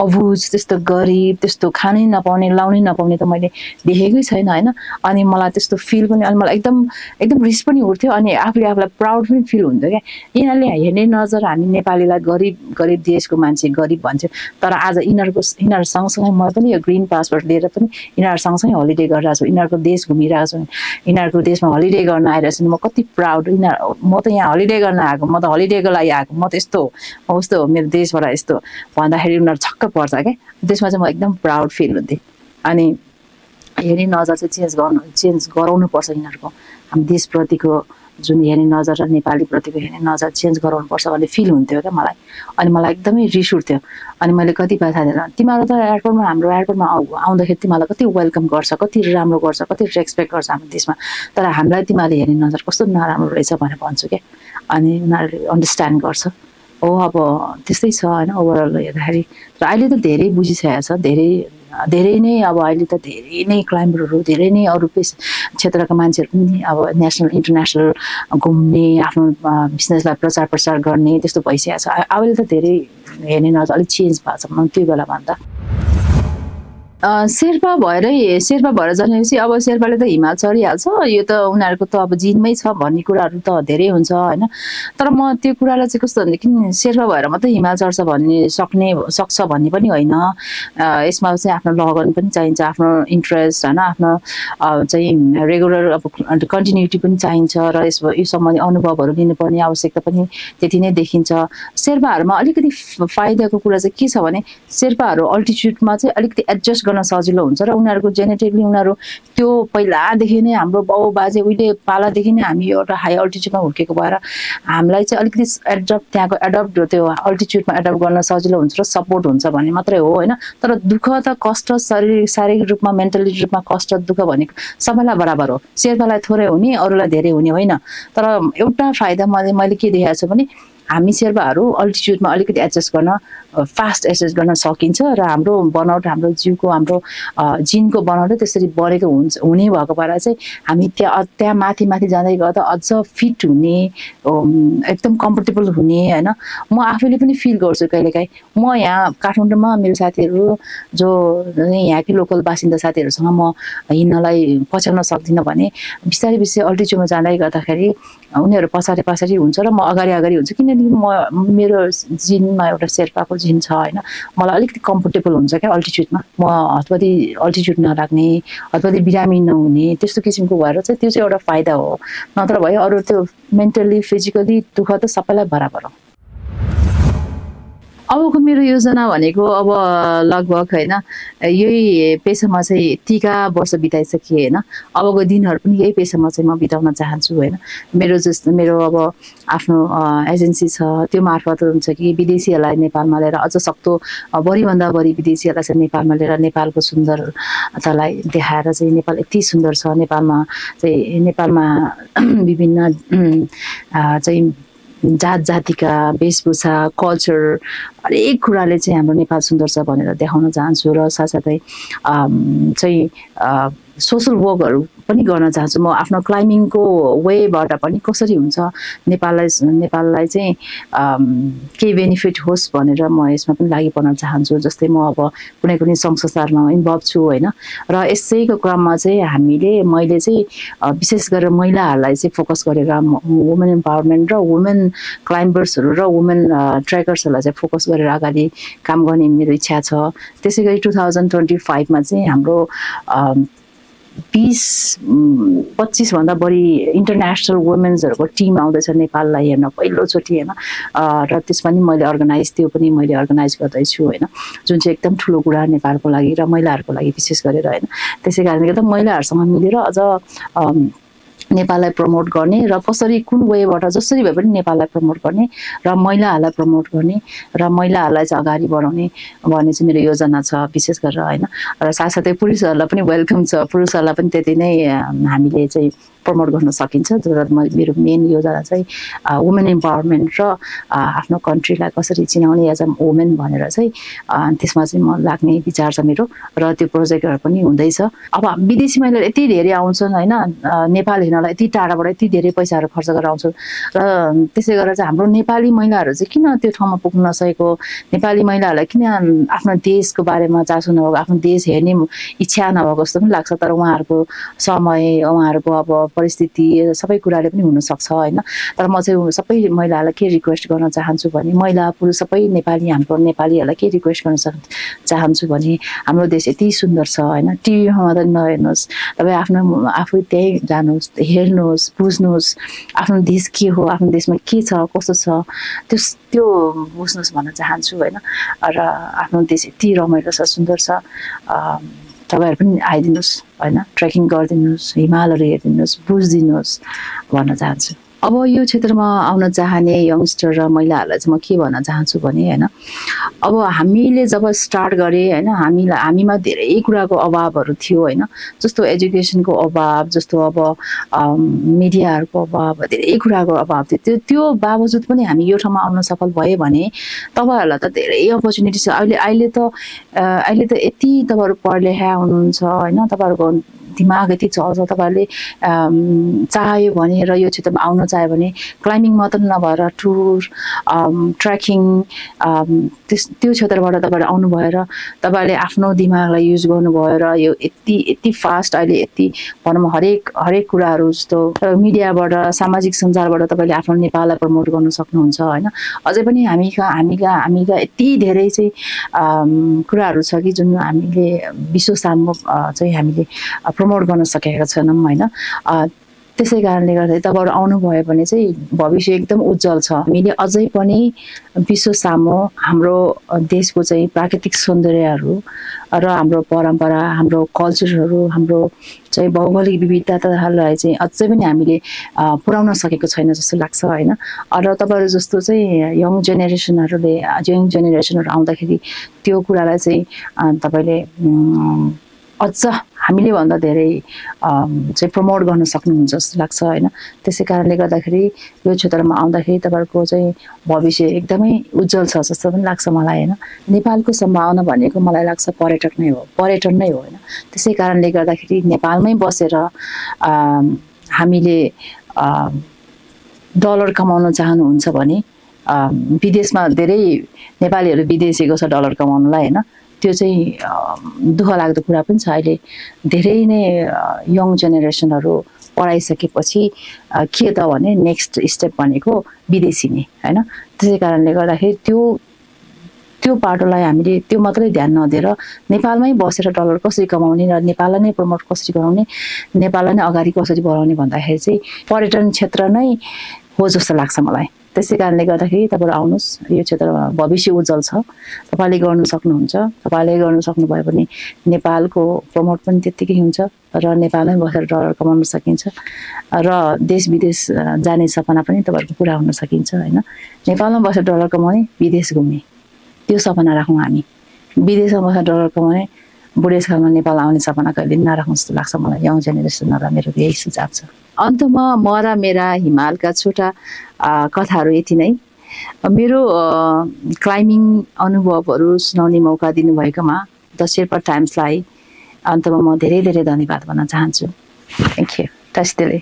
अबुझ त्यस्तो गरिब त्यस्तो खानै नपाउने लाउनै नपाउने त मैले देखेकै छैन होइन? अनि मलाई त्यस्तो फिल पनि अनि मलाई एकदम एकदम रिस पनि उठ्थ्यो अनि आफूले आफूलाई प्राउड पनि फिल हुन्थ्यो क्या। यिनीहरूले हेर्ने नजर हामी नेपालीलाई गरिब गरिब देशको मान्छे गरिब भन्थ्यो। तर आज यिनीहरूको यिनीहरू सँगसँगै म पनि यो ग्रिन पासपोर्ट लिएर पनि यिनीहरू सँगसँगै हलिडे गरिरहेको छु। यिनीहरूको देश घुमिरहेको छु। यिनीहरूको देशमा हलिडे गर्न आइरहेको छु। म कति प्राउड यिनीहरू म त यहाँ हलिडे गर्न आएको म त हलिडेको लागि आएको म त यस्तो हो म उस्तो हो मेरो देशबाट यस्तो भन्दाखेरि उनीहरू छक्क पर्छ क्या त्यसमा चाहिँ म एकदम प्राउड फिल हुन्थेँ। अनि हेर्ने नजर चाहिँ चेन्ज गर्नु चेन्ज गराउनुपर्छ यिनीहरूको। हाम्रो देशप्रतिको जुन हेर्ने नजर र नेपालीप्रतिको हेर्ने नजर चेन्ज गराउनुपर्छ भन्ने फिल हुन्थ्यो क्या मलाई। अनि मलाई एकदमै रिस उठ्थ्यो। अनि मैले कतिपय साथीहरू तिमीहरू त एयरपोर्टमा हाम्रो एयरपोर्टमा आउ आउँदाखेरि तिमीलाई कति वेलकम गर्छ कति राम्रो गर्छ कति रेस्पेक्ट गर्छ हाम्रो देशमा। तर हामीलाई तिमीहरूले हेर्ने नजर कस्तो नराम्रो रहेछ भनेर भन्छु क्या अनि उनीहरूले अन्डरस्ट्यान्ड गर्छ। हो अब त्यस्तै छ होइन ओभरअल हेर्दाखेरि र अहिले त धेरै बुझिसकेको छ धेरै धेरै नै अब अहिले त धेरै नै क्लाइम्बरहरू धेरै नै अरू पेस क्षेत्रका मान्छेहरू पनि अब नेसनल इन्टरनेसनल घुम्ने आफ्नो बिजनेसलाई प्रचार प्रसार गर्ने त्यस्तो भइसकेको छ। अहिले त धेरै हेर्ने नजर अलिक चेन्ज भएको छ त्यो बेला भन्दा। शेर्पा भएरै शेर्पा भएर जन्मेपछि अब शेर्पाले त हिमाल चढिहाल्छ। यो त उनीहरूको त अब जिनमै छ भन्ने कुराहरू त धेरै हुन्छ होइन? तर म त्यो कुरालाई चाहिँ कस्तो भनेदेखि शेर्पा भएर मात्रै हिमाल चढ्छ भन्ने सक्ने सक्छ भन्ने पनि होइन। यसमा चाहिँ आफ्नो लगन पनि चाहिन्छ आफ्नो इन्ट्रेस्ट होइन? आफ्नो चाहिँ रेगुलर अब कन्टिन्युटी पनि चाहिन्छ र यस यो सम्बन्धी अनुभवहरू लिनुपर्ने आवश्यकता पनि त्यति नै देखिन्छ। शेर्पाहरूमा अलिकति फाइदाको कुरा चाहिँ के छ भने शेर्पाहरू अल्टिच्युडमा चाहिँ अलिकति एडजस्ट गर्न सजिलो हुन्छ र उनीहरूको जेनेटिकली उनीहरू त्यो पहिलादेखि नै हाम्रो बाउ बाजे उहिले पालादेखि नै हामी एउटा हाई अल्टिच्युडमा हुर्केको भएर हामीलाई चाहिँ अलिकति एडप्ट त्यहाँको एडप्ट त्यो अल्टिच्युडमा एडप्ट गर्न सजिलो हुन्छ र सपोर्ट हुन्छ भन्ने मात्रै हो होइन? तर दुःख त कष्ट शारीरिक शारीरिक रूपमा मेन्टली रूपमा कष्ट दुःख भनेको सबैलाई बराबर हो। शेर्पालाई थोरै हुने अरूलाई धेरै हुने होइन? तर एउटा फाइदा मैले मैले के देखाएको छु भने हामी शेर्पाहरू अल्टिच्युडमा अलिकति एडजस्ट गर्न फास्ट एडजस्ट गर्न सकिन्छ र हाम्रो बनावट हाम्रो जिउको हाम्रो जिनको बनावट त्यसरी बढेको हुन्छ हुने भएको भएर चाहिँ हामी त्यहाँ त्यहाँ माथि माथि जाँदै गर्दा अझ फिट हुने एकदम कम्फर्टेबल हुने होइन? म आफैले पनि फिल गर्छु कहिलेकाहीँ। म यहाँ काठमाडौँमा मेरो साथीहरू जो यहाँकै लोकल बासिन्दा साथीहरूसँग म हिँड्नलाई पछ्याउन सक्दिनँ भने बिस्तारै बिस्तारै अल्टिच्युडमा जाँदै गर्दाखेरि उनीहरू पछाडि पछाडि हुन्छ र म अगाडि अगाडि हुन्छु। म मेरो जिनमा एउटा शेर्पाको जिन छ होइन मलाई अलिकति कम्फोर्टेबल हुन्छ क्या अल्टिच्युडमा म। हतपति अल्टिच्युड नराख्ने हतपति बिरामी नहुने त्यस्तो किसिमको भएर चाहिँ त्यो चाहिँ एउटा फाइदा हो। नत्र भयो अरू त्यो मेन्टल्ली फिजिकली दुःख त सबैलाई बराबर हो। अबको मेरो योजना भनेको अब लगभग होइन यही पेसामा चाहिँ यतिका वर्ष बिताइसकेँ होइन। अबको दिनहरू पनि यही पेसामा चाहिँ म बिताउन चाहन्छु होइन। मेरो जस्तो मेरो अब आफ्नो एजेन्सी छ त्यो मार्फत हुन्छ कि विदेशीहरूलाई नेपालमा लिएर अझ सक्दो बढीभन्दा बढी विदेशीहरूलाई चाहिँ नेपालमा लिएर नेपालको सुन्दरतालाई देखाएर चाहिँ नेपाल यति सुन्दर छ नेपालमा चाहिँ नेपालमा विभिन्न चाहिँ जात जातिका वेशभूषा कल्चर हरेक कुराले चाहिँ हाम्रो नेपाल सुन्दर छ भनेर देखाउन चाहन्छु र साथसाथै चाहिँ सोसल वर्कहरू पनि गर्न चाहन्छु। म आफ्नो क्लाइम्बिङको वेबाट पनि कसरी हुन्छ नेपाललाई नेपाललाई चाहिँ केही बेनिफिट होस् भनेर म यसमा पनि लागि पर्न चाहन्छु। जस्तै म अब कुनै कुनै सङ्घ संस्थाहरूमा इन्भल्भ छु होइन। र यसैको क्रममा चाहिँ हामीले मैले चाहिँ विशेष गरेर महिलाहरूलाई चाहिँ फोकस गरेर वुमेन इम्पावरमेन्ट र वुमेन क्लाइम्बर्सहरू र वुमेन ट्रेकर्सहरूलाई चाहिँ फोकस गरेर अगाडि काम गर्ने मेरो इच्छा छ। त्यसै गरी टु थाउजन्ड ट्वेन्टी फाइभमा चाहिँ हाम्रो बिस पच्चिसभन्दा बढी इन्टरनेसनल वुमेन्सहरूको टिम आउँदैछ नेपाललाई हेर्न पहिलोचोटि होइन। र त्यसमा पनि मैले अर्गनाइज त्यो पनि मैले अर्गनाइज गर्दैछु होइन। जुन चाहिँ एकदम ठुलो कुरा नेपालको लागि र महिलाहरूको लागि विशेष गरेर होइन। त्यसै कारणले गर्दा महिलाहरूसँग मिलेर अझ नेपाललाई प्रमोट गर्ने र कसरी कुन वेबाट जसरी भए पनि नेपाललाई प्रमोट गर्ने र महिलाहरूलाई प्रमोट गर्ने र महिलाहरूलाई चाहिँ अगाडि बढाउने भन्ने चाहिँ मेरो योजना छ विशेष गरेर होइन। र साथसाथै पुरुषहरूलाई पनि वेलकम छ। पुरुषहरूलाई पनि त्यति नै हामीले चाहिँ प्रमोट गर्न सकिन्छ मेरो मेन योजना चाहिँ वुमेन इम्पावरमेन्ट र आफ्नो कन्ट्रीलाई कसरी चिनाउने एज अ वुमेन भनेर चाहिँ त्यसमा चाहिँ म लाग्ने विचार छ मेरो र त्यो प्रोजेक्टहरू पनि हुँदैछ। अब विदेशी महिलाहरू यति धेरै आउँछन् होइन नेपाल हेर्नलाई यति टाढाबाट यति धेरै पैसाहरू खर्च गरेर आउँछन् र त्यसै गरेर चाहिँ हाम्रो नेपाली महिलाहरू चाहिँ किन त्यो ठाउँमा पुग्न नसकेको? नेपाली महिलाहरूलाई किन आफ्नो देशको बारेमा चासो नभएको आफ्नो देश हेर्ने इच्छा नभएको जस्तो पनि लाग्छ। तर उहाँहरूको समय उहाँहरूको अब परिस्थिति सबै कुराले पनि हुनसक्छ होइन? तर म चाहिँ सबै महिलाहरूलाई के रिक्वेस्ट गर्न चाहन्छु भने महिला पुरुष सबै नेपाली हाम्रो नेपालीहरूलाई के रिक्वेस्ट गर्न चाहन्छु भने हाम्रो देश यति सुन्दर छ होइन? टिभीमा मात्रै नहेर्नुहोस् तपाईँ आफ्नो आफै त्यहीँ जानुहोस् हेर्नुहोस् बुझ्नुहोस् आफ्नो देश के हो आफ्नो देशमा के छ कस्तो छ त्यो त्यो बुझ्नुहोस् भन्न चाहन्छु होइन? र आफ्नो देश यति रमाइलो छ सुन्दर छ तपाईँहरू पनि आइदिनुहोस् होइन? ट्रेकिङ गरिदिनुहोस् हिमालहरू हेरिदिनुहोस् बुझिदिनुहोस् भन्न चाहन्छु। अब यो क्षेत्रमा आउन चाहने यङ्स्टर र महिलाहरूलाई चाहिँ म के भन्न चाहन्छु भने होइन अब हामीले जब स्टार्ट गरेँ होइन हामीलाई हामीमा धेरै कुराको अभावहरू थियो होइन जस्तो एजुकेसनको अभाव जस्तो अब मिडियाहरूको अभाव धेरै कुराको अभाव थियो। त्यो त्यो बावजुद पनि हामी यो ठाउँमा आउन सफल भयो भने तपाईँहरूलाई त धेरै अपर्च्युनिटी छ। अहिले अहिले त अहिले त यति तपाईँहरू पढ लेखा हुनुहुन्छ होइन तपाईँहरूको दिमाग यति चल्छ तपाईँहरूले चाह्यो भने र यो क्षेत्रमा आउन चाह्यो भने क्लाइम्बिङ मात्र नभएर टुर ट्रेकिङ त्यस त्यो क्षेत्रबाट तपाईँहरू आउनु भएर तपाईँहरूले आफ्नो दिमागलाई युज गर्नुभयो र यो यति यति फास्ट अहिले यति भनौँ हरेक हरेक कुराहरू जस्तो मिडियाबाट सामाजिक सञ्जालबाट तपाईँले आफ्नो नेपाललाई प्रमोट गर्न सक्नुहुन्छ होइन? अझै पनि हामी कहाँ हामी हामी यति धेरै चाहिँ कुराहरू छ कि जुन हामीले विश्व सामु चाहिँ हामीले प्रमोट गर्न सकेका छैनौँ होइन? त्यसै कारणले गर्दाखेरि तपाईँहरू आउनुभयो भने चाहिँ भविष्य एकदम उज्जवल छ। हामीले अझै पनि विश्व सामु हाम्रो देशको चाहिँ प्राकृतिक सौन्दर्यहरू र हाम्रो परम्परा हाम्रो कल्चरहरू हाम्रो चाहिँ भौगोलिक विविधतालाई चाहिँ अझै पनि हामीले पुर्याउन सकेको छैन जस्तो लाग्छ होइन? र तपाईँहरू जस्तो चाहिँ यङ जेनेरेसनहरूले यङ जेनेरेसनहरू आउँदाखेरि त्यो कुरालाई चाहिँ तपाईँले अझ हामीले भन्दा धेरै चाहिँ प्रमोट गर्न सक्नुहुन्छ जस्तो लाग्छ होइन? त्यसै कारणले गर्दाखेरि यो क्षेत्रमा आउँदाखेरि तपाईँहरूको चाहिँ भविष्य एकदमै उज्जवल छ जस्तो पनि लाग्छ मलाई होइन? नेपालको सम्भावना भनेको मलाई लाग्छ पर्यटक नै हो पर्यटन नै हो होइन? त्यसै कारणले गर्दाखेरि नेपालमै बसेर हामीले डलर कमाउन चाहनुहुन्छ भने विदेशमा धेरै नेपालीहरू विदेशी गएको छ डलर कमाउनुलाई होइन? त्यो चाहिँ दुःख लाग्दो कुरा पनि छ। अहिले धेरै नै यङ जेनेरेसनहरू पढाइसकेपछि के त भने नेक्स्ट स्टेप भनेको विदेशी नै होइन? त्यसै कारणले गर्दाखेरि त्यो त्यो बाटोलाई हामीले त्यो मात्रै ध्यान नदिएर नेपालमै बसेर डलर कसरी कमाउने र नेपाललाई नै प्रमोट कसरी गराउने नेपाललाई नै अगाडि कसरी बढाउने भन्दाखेरि चाहिँ पर्यटन क्षेत्र नै हो जस्तो लाग्छ मलाई। त्यसै कारणले गर्दाखेरि तपाईँहरू आउनुहोस्। यो क्षेत्रमा भविष्य उज्जवल छ। तपाईँले गर्नु सक्नुहुन्छ। तपाईँले गर्नु सक्नुभयो भने नेपालको प्रमोट पनि त्यत्तिकै हुन्छ र नेपालमै बसेर डलर कमाउन सकिन्छ र देश विदेश जाने सपना पनि तपाईँहरूको पुरा हुन सकिन्छ होइन? नेपालमा बसेर डलर कमाउने विदेश घुम्ने। त्यो सपना राखौँ हामी। विदेशमा बसेर डलर कमाउने बुढेसकालमा नेपाल आउने सपना कहिले नराखौँ जस्तो लाग्छ मलाई। यङ जेनेरेसनहरूलाई मेरो यही सुझाव छ। अन्तमा म र मेरा हिमालका छोटा कथाहरू यति नै। मेरो क्लाइम्बिङ अनुभवहरू सुनाउने मौका दिनुभएकोमा द शेर्पा टाइम्सलाई अन्तमा म धेरै धेरै धन्यवाद भन्न चाहन्छु। Thank you टस्टेले